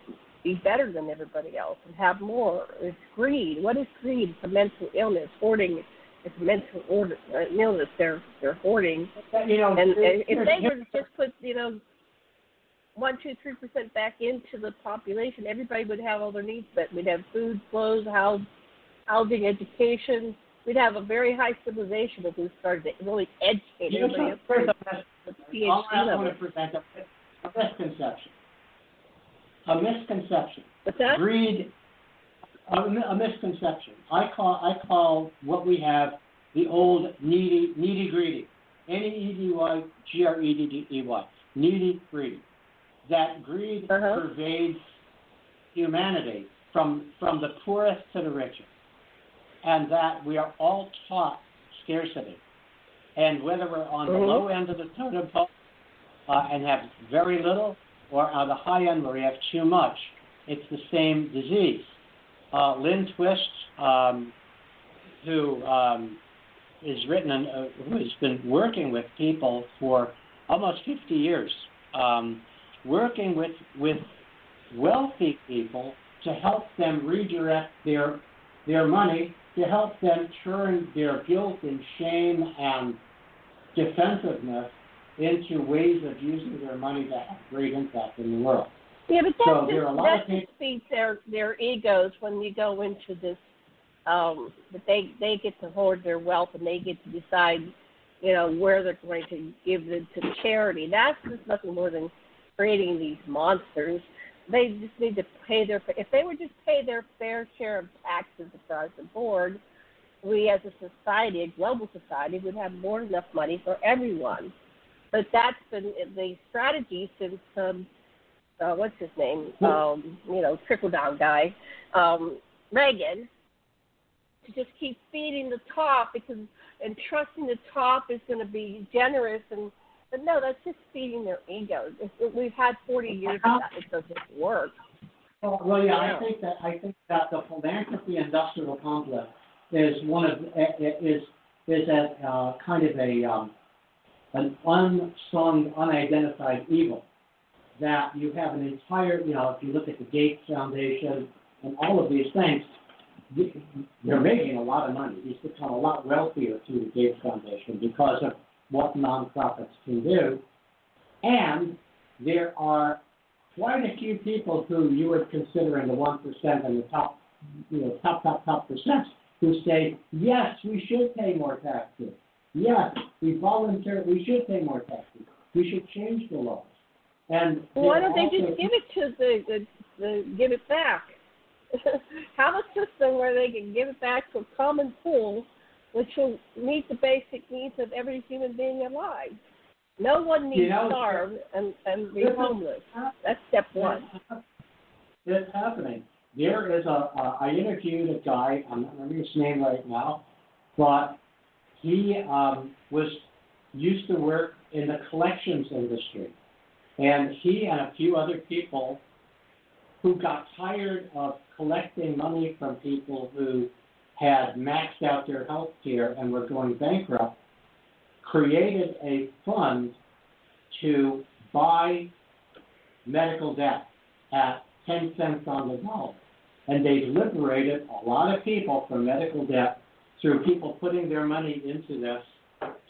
be better than everybody else and have more. It's greed. What is greed? It's a mental illness. Hoarding it's mental order, uh, illness. They're they're hoarding. You know, and, and if they were to just put you know one, two, three percent back into the population, everybody would have all their needs met. We'd have food, clothes, house, housing, education. We'd have a very high civilization if we started to really educate you everybody. Know, PhD all I want to present a, a misconception. A misconception. What's that? Greed. A, a misconception. I call I call what we have the old needy needy greedy. N e d y g r e d d e y. Needy greedy. That greed Uh-huh. pervades humanity from from the poorest to the richest, and that we are all taught scarcity. And whether we're on the Mhm. low end of the totem pole uh, and have very little, or on the high end where we have too much, it's the same disease. Uh, Lynn Twist, um, who um, is written and uh, who has been working with people for almost 50 years, um, working with with wealthy people to help them redirect their their money to help them turn their guilt and shame and defensiveness into ways of using their money to have great impact in the world. Yeah, but that a just, that people- just feeds their their egos when you go into this. Um, that they they get to hoard their wealth and they get to decide, you know, where they're going to give it to charity. That's just nothing more than creating these monsters. They just need to pay their. If they would just pay their fair share of taxes across the board, we as a society, a global society, would have more than enough money for everyone. But that's been the strategy since um, uh, what's his name? Um, you know, trickle down guy, um, Reagan, to just keep feeding the top because and trusting the top is going to be generous and but no, that's just feeding their egos. We've had 40 years of that. It doesn't work. Well, well, yeah, Yeah. I think that I think that the philanthropy industrial complex is one of is is a uh, kind of a um, an unsung, unidentified evil. That you have an entire, you know, if you look at the Gates Foundation and all of these things, they're making a lot of money. They've become a lot wealthier through the Gates Foundation because of what nonprofits can do. And there are quite a few people who you would consider in the one percent and the top, you know, top, top, top percent, who say, yes, we should pay more taxes. Yes, we voluntarily, we should pay more taxes. We should change the laws. And Well, why don't they also- just give it to the, the, the give it back? (laughs) Have a system where they can give it back to a common pool, which will meet the basic needs of every human being alive. No one needs You know, to starve and, and be homeless. That's step one. It's happening. There is a, a, I interviewed a guy, I'm not remembering his name right now, but he um, was used to work in the collections industry. And he and a few other people who got tired of collecting money from people who had maxed out their health care and were going bankrupt created a fund to buy medical debt at 10 cents on the dollar. And they've liberated a lot of people from medical debt through people putting their money into this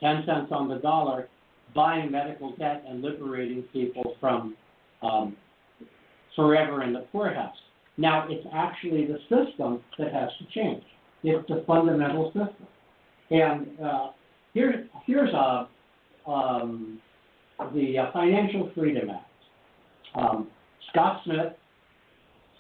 10 cents on the dollar, buying medical debt and liberating people from um, forever in the poorhouse. Now, it's actually the system that has to change. It's the fundamental system. And uh, here, here's a, um, the uh, Financial Freedom Act. Um, Scott Smith,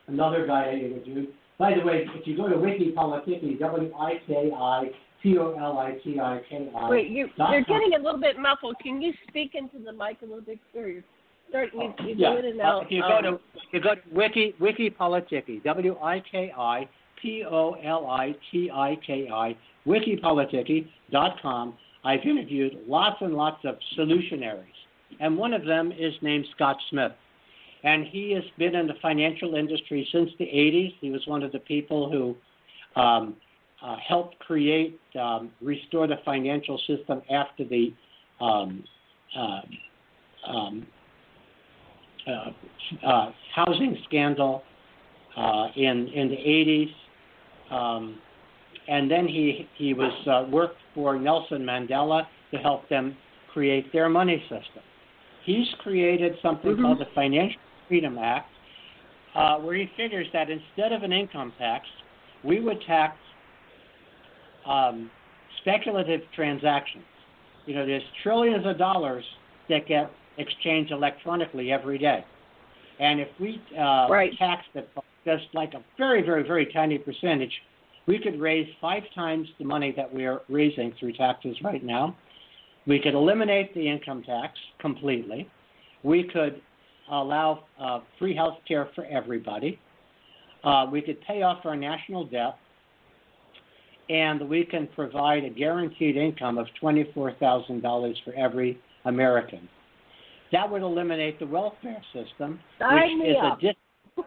another guy I interviewed. By the way, if you go to Wiki Politiki, W I K I P O L I T I K I. Wait, you, you're getting a little bit muffled. Can you speak into the mic a little bit clearer? You're starting, you, you yeah. do it and Uh, out. you go um, to if you go to Wiki Wiki Politiki, W I K I P O L I T I K I, wikipolitiki.com. I've interviewed lots and lots of solutionaries, and one of them is named Scott Smith. And he has been in the financial industry since the 80s. He was one of the people who um, uh, helped create, um, restore the financial system after the um, uh, um, uh, uh, housing scandal uh, in in the 80s, um, and then he he was uh, worked for Nelson Mandela to help them create their money system. He's created something mm-hmm. called the Financial Freedom Act, uh, where he figures that instead of an income tax, we would tax um, speculative transactions. You know, there's trillions of dollars that get exchanged electronically every day. And if we uh, right. tax it just like a very, very, very tiny percentage, we could raise five times the money that we are raising through taxes right now. We could eliminate the income tax completely. We could allow uh, free health care for everybody. Uh, we could pay off our national debt and we can provide a guaranteed income of $24,000 for every American. That would eliminate the welfare system, Sign which is up. a dis-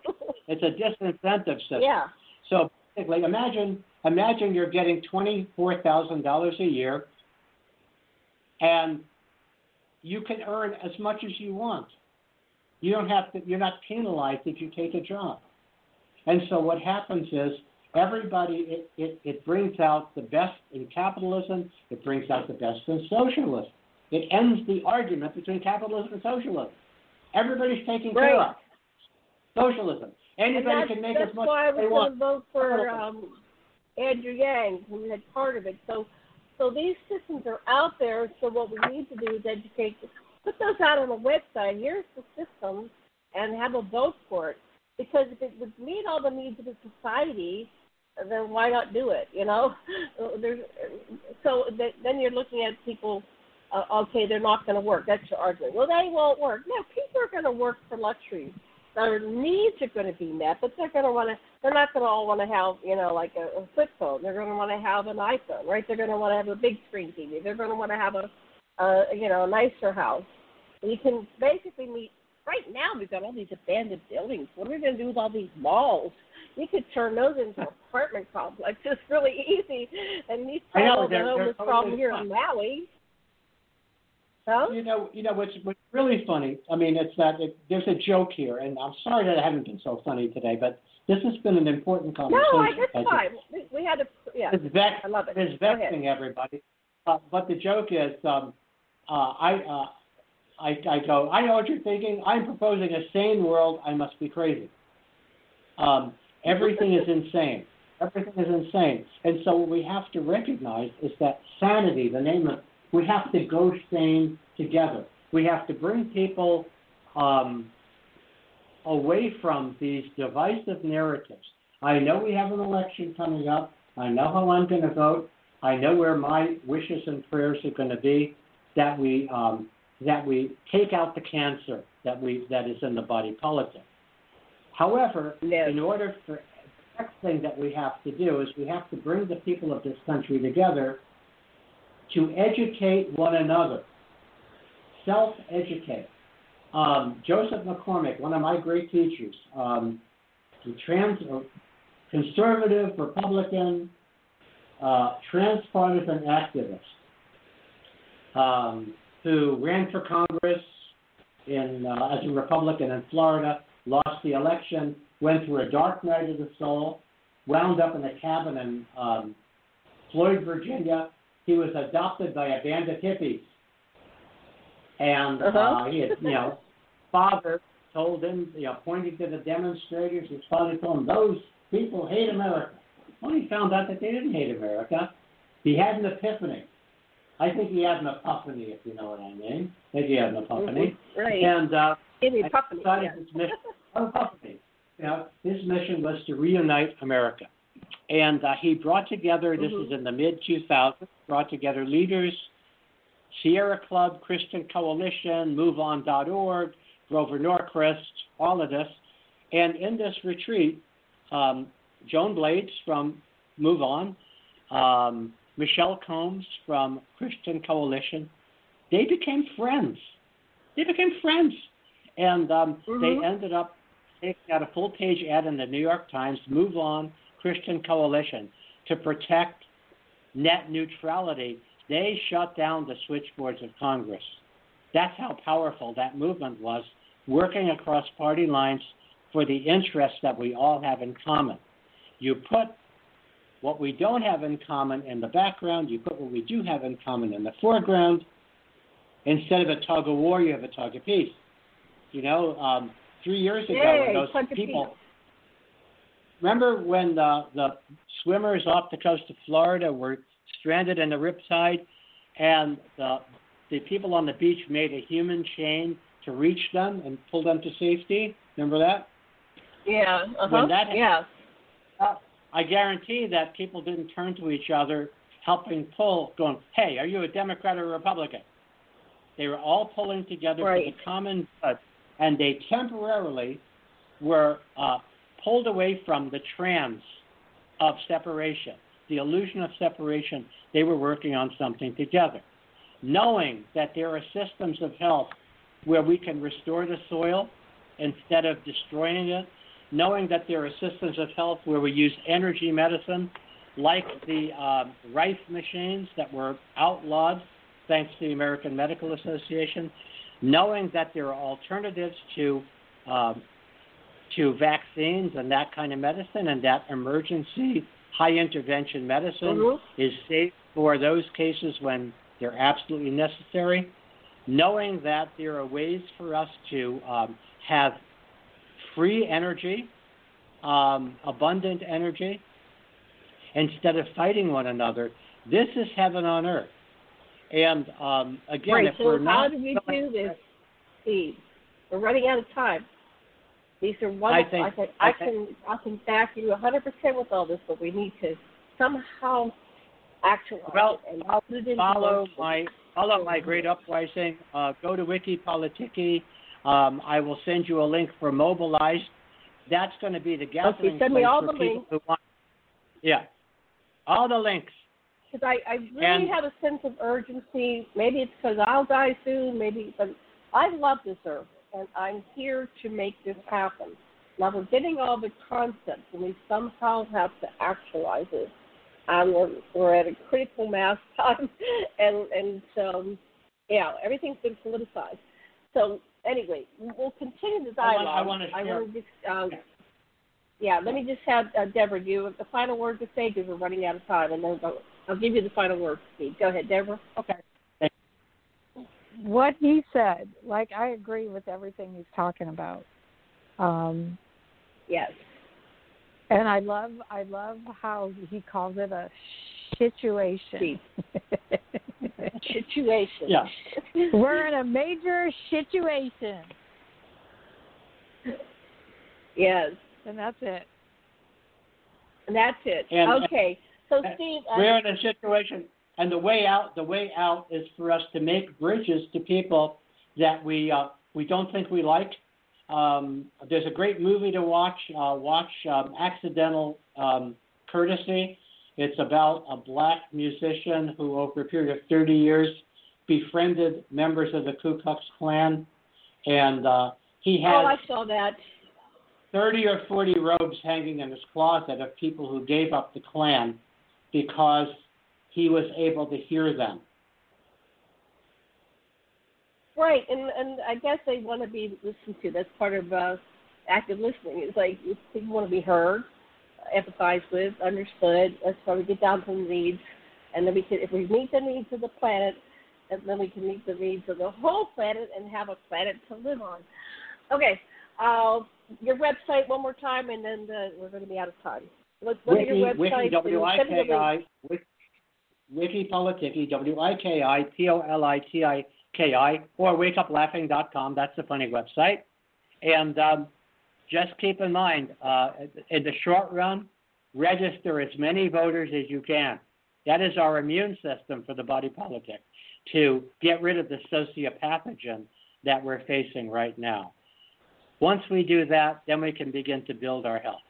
it's a disincentive system. Yeah. So basically, imagine imagine you're getting twenty-four thousand dollars a year, and you can earn as much as you want. You don't have to. You're not penalized if you take a job. And so what happens is everybody it, it, it brings out the best in capitalism, it brings out the best in socialism. It ends the argument between capitalism and socialism. Everybody's taking right. care of. Socialism. Anybody can make that's as much why I as they was want. going to vote for um, Andrew Yang, who had part of it. So, so these systems are out there. So what we need to do is educate, put those out on the website. Here's the system, and have a vote for it. Because if it would meet all the needs of the society, then why not do it? You know, (laughs) there's so then you're looking at people. Uh, okay, they're not going to work. That's your argument. Well, they won't work. No, people are going to work for luxuries. Their needs are going to be met, but they're going to want to. They're not going to all want to have, you know, like a, a flip phone. They're going to want to have an iPhone, right? They're going to want to have a big screen TV. They're going to want to have a, a you know, a nicer house. You can basically meet. Right now, we've got all these abandoned buildings. What are we going to do with all these malls? You could turn those into apartment complexes (laughs) really easy, and know, solve the homeless problem here fun. in Maui. Huh? You know, you know what's what's really funny. I mean, it's that it, there's a joke here, and I'm sorry that I haven't been so funny today, but this has been an important No, conversation. I, that's fine. We, we had to, yeah. It's vex, I love it. It's vexing everybody. Uh, but the joke is, um, uh, I, uh, I, I go, I know what you're thinking. I'm proposing a sane world. I must be crazy. Um, everything is insane. Everything is insane. And so what we have to recognize is that sanity, the name of, we have to go sane together. We have to bring people um, away from these divisive narratives. I know we have an election coming up. I know how I'm going to vote. I know where my wishes and prayers are going to be. That we um, that we take out the cancer that we that is in the body politic. However, Yes. in order for the next thing that we have to do is we have to bring the people of this country together to educate one another, self-educate. Um, Joseph McCormick, one of my great teachers, um, trans, uh, conservative, Republican, uh, transpartisan activist, um, who ran for Congress in uh, as a Republican in Florida, lost the election, went through a dark night of the soul, wound up in a cabin in um, Floyd, Virginia. He was adopted by a band of hippies, and uh Uh-huh. he had, you know, father told him, you know, pointing to the demonstrators. His father told him, "Those people hate America." Well, he found out that they didn't hate America. He had an epiphany. I think he had an epiphany, if you know what I mean. I think he had an epiphany. Mhm. Right. And uh, Give me I a puppy. Yeah. his mission, epiphany. You know, his mission was to reunite America. And uh, he brought together, this Mhm. is in the mid 2000s, brought together leaders, Sierra Club, Christian Coalition, MoveOn.org, Grover Norquist, all of this. And in this retreat, um, Joan Blades from Move On, um, Michelle Combs from Christian Coalition, they became friends. They became friends. And um, Mhm. they ended up taking out a full page ad in the New York Times, Move On, Christian Coalition, to protect net neutrality. They shut down the switchboards of Congress. That's how powerful that movement was, working across party lines for the interests that we all have in common. You put what we don't have in common in the background, you put what we do have in common in the foreground. Instead of a tug of war, you have a tug of peace. You know, um, three years ago, Yay, when those people. Remember when the, the swimmers off the coast of Florida were stranded in the riptide, and the the people on the beach made a human chain to reach them and pull them to safety. Remember that? Yeah. Uh-huh. When that yeah. Uh, I guarantee that people didn't turn to each other, helping pull, going, "Hey, are you a Democrat or a Republican?" They were all pulling together right. for the common good, and they temporarily were uh, pulled away from the trance of separation, the illusion of separation. They were working on something together, knowing that there are systems of health where we can restore the soil instead of destroying it, knowing that there are systems of health where we use energy medicine, like the um, Rife machines that were outlawed thanks to the American Medical Association, knowing that there are alternatives to um, to vaccines and that kind of medicine, and that emergency high intervention medicine mm-hmm. is safe for those cases when they're absolutely necessary knowing that there are ways for us to um, have free energy, um, abundant energy, instead of fighting one another. This is heaven on earth. And um, again, right, if so we're how not, do we do this, Steve? We're running out of time. These are wonderful. I, think, I, can, I, I can I can back you 100% with all this, but we need to somehow actualize well, it and put it into follow my follow my great uprising. Uh, go to Wikipolitiki. Um, I will send you a link for Mobilize. That's going to be the gathering okay, send place me all for the people links. who want. Yeah, all the links. Because I, I really And- have a sense of urgency. Maybe it's because I'll die soon. Maybe, but I love this earth, and I'm here to make this happen. Now we're getting all the concepts, and we somehow have to actualize it. Um, we're, we're at a critical mass (laughs) time, and and um, yeah, everything's been politicized. So anyway, we'll continue the I wanna- dialogue. I wanna share- wanna just, um, yeah, let me just have uh, Debra do you have the final word to say because we're running out of time, and then I'll, I'll give you the final word, Steve. Go ahead, Debra. Okay. what he said, like I agree with everything he's talking about. Um, Yes. and I love I love how he calls it a situation. (laughs) Situation. Yeah. (laughs) We're in a major situation, Yes. and that's it. And that's it. And- okay. So Steve, We're in a situation, and the way out, the way out is for us to make bridges to people that we uh, we don't think we like. Um, there's a great movie to watch. Uh, watch um, Accidental um, Courtesy. It's about a black musician who, over a period of 30 years, befriended members of the Ku Klux Klan, and uh, he had. oh, I saw that. 30 or 40 robes hanging in his closet of people who gave up the Klan because he was able to hear them. Right, and and I guess they want to be listened to. That's part of uh, active listening. It's like people want to be heard, empathized with, understood. That's why we get down to the needs, and then we can, if we meet the needs of the planet, and then we can meet the needs of the whole planet and have a planet to live on. Okay, uh, your website one more time, and then uh, we're going to be out of time. What, what Wiki, your Wiki. W-I-K-I, Wiki, Wiki Politiki, W-I-K-I, P-O-L-I-T-I-K-I, or wakeuplaughing.com. That's the funny website. And um, just keep in mind, uh, in the short run, register as many voters as you can. That is our immune system for the body politic, to get rid of the sociopathogen that we're facing right now. Once we do that, then we can begin to build our health.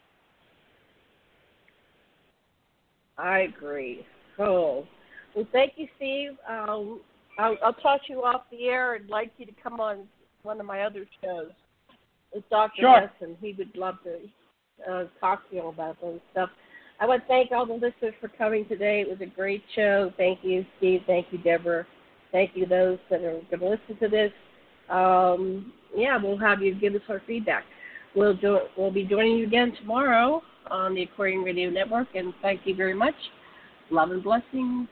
I agree. Cool. Well, thank you, Steve. Um, I'll, I'll toss you off the air. I'd like you to come on one of my other shows with Dr. Sure. Lessin. He would love to uh, talk to you about those stuff. I want to thank all the listeners for coming today. It was a great show. Thank you, Steve. Thank you, Debra. Thank you, those that are going to listen to this. Um, yeah, we'll have you give us our feedback. we'll do we'll be joining you again tomorrow on the Aquarian Radio Network. And thank you very much. Love and blessings,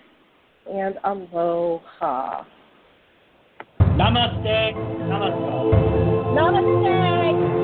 and aloha. Namaste. Namaste. Namaste.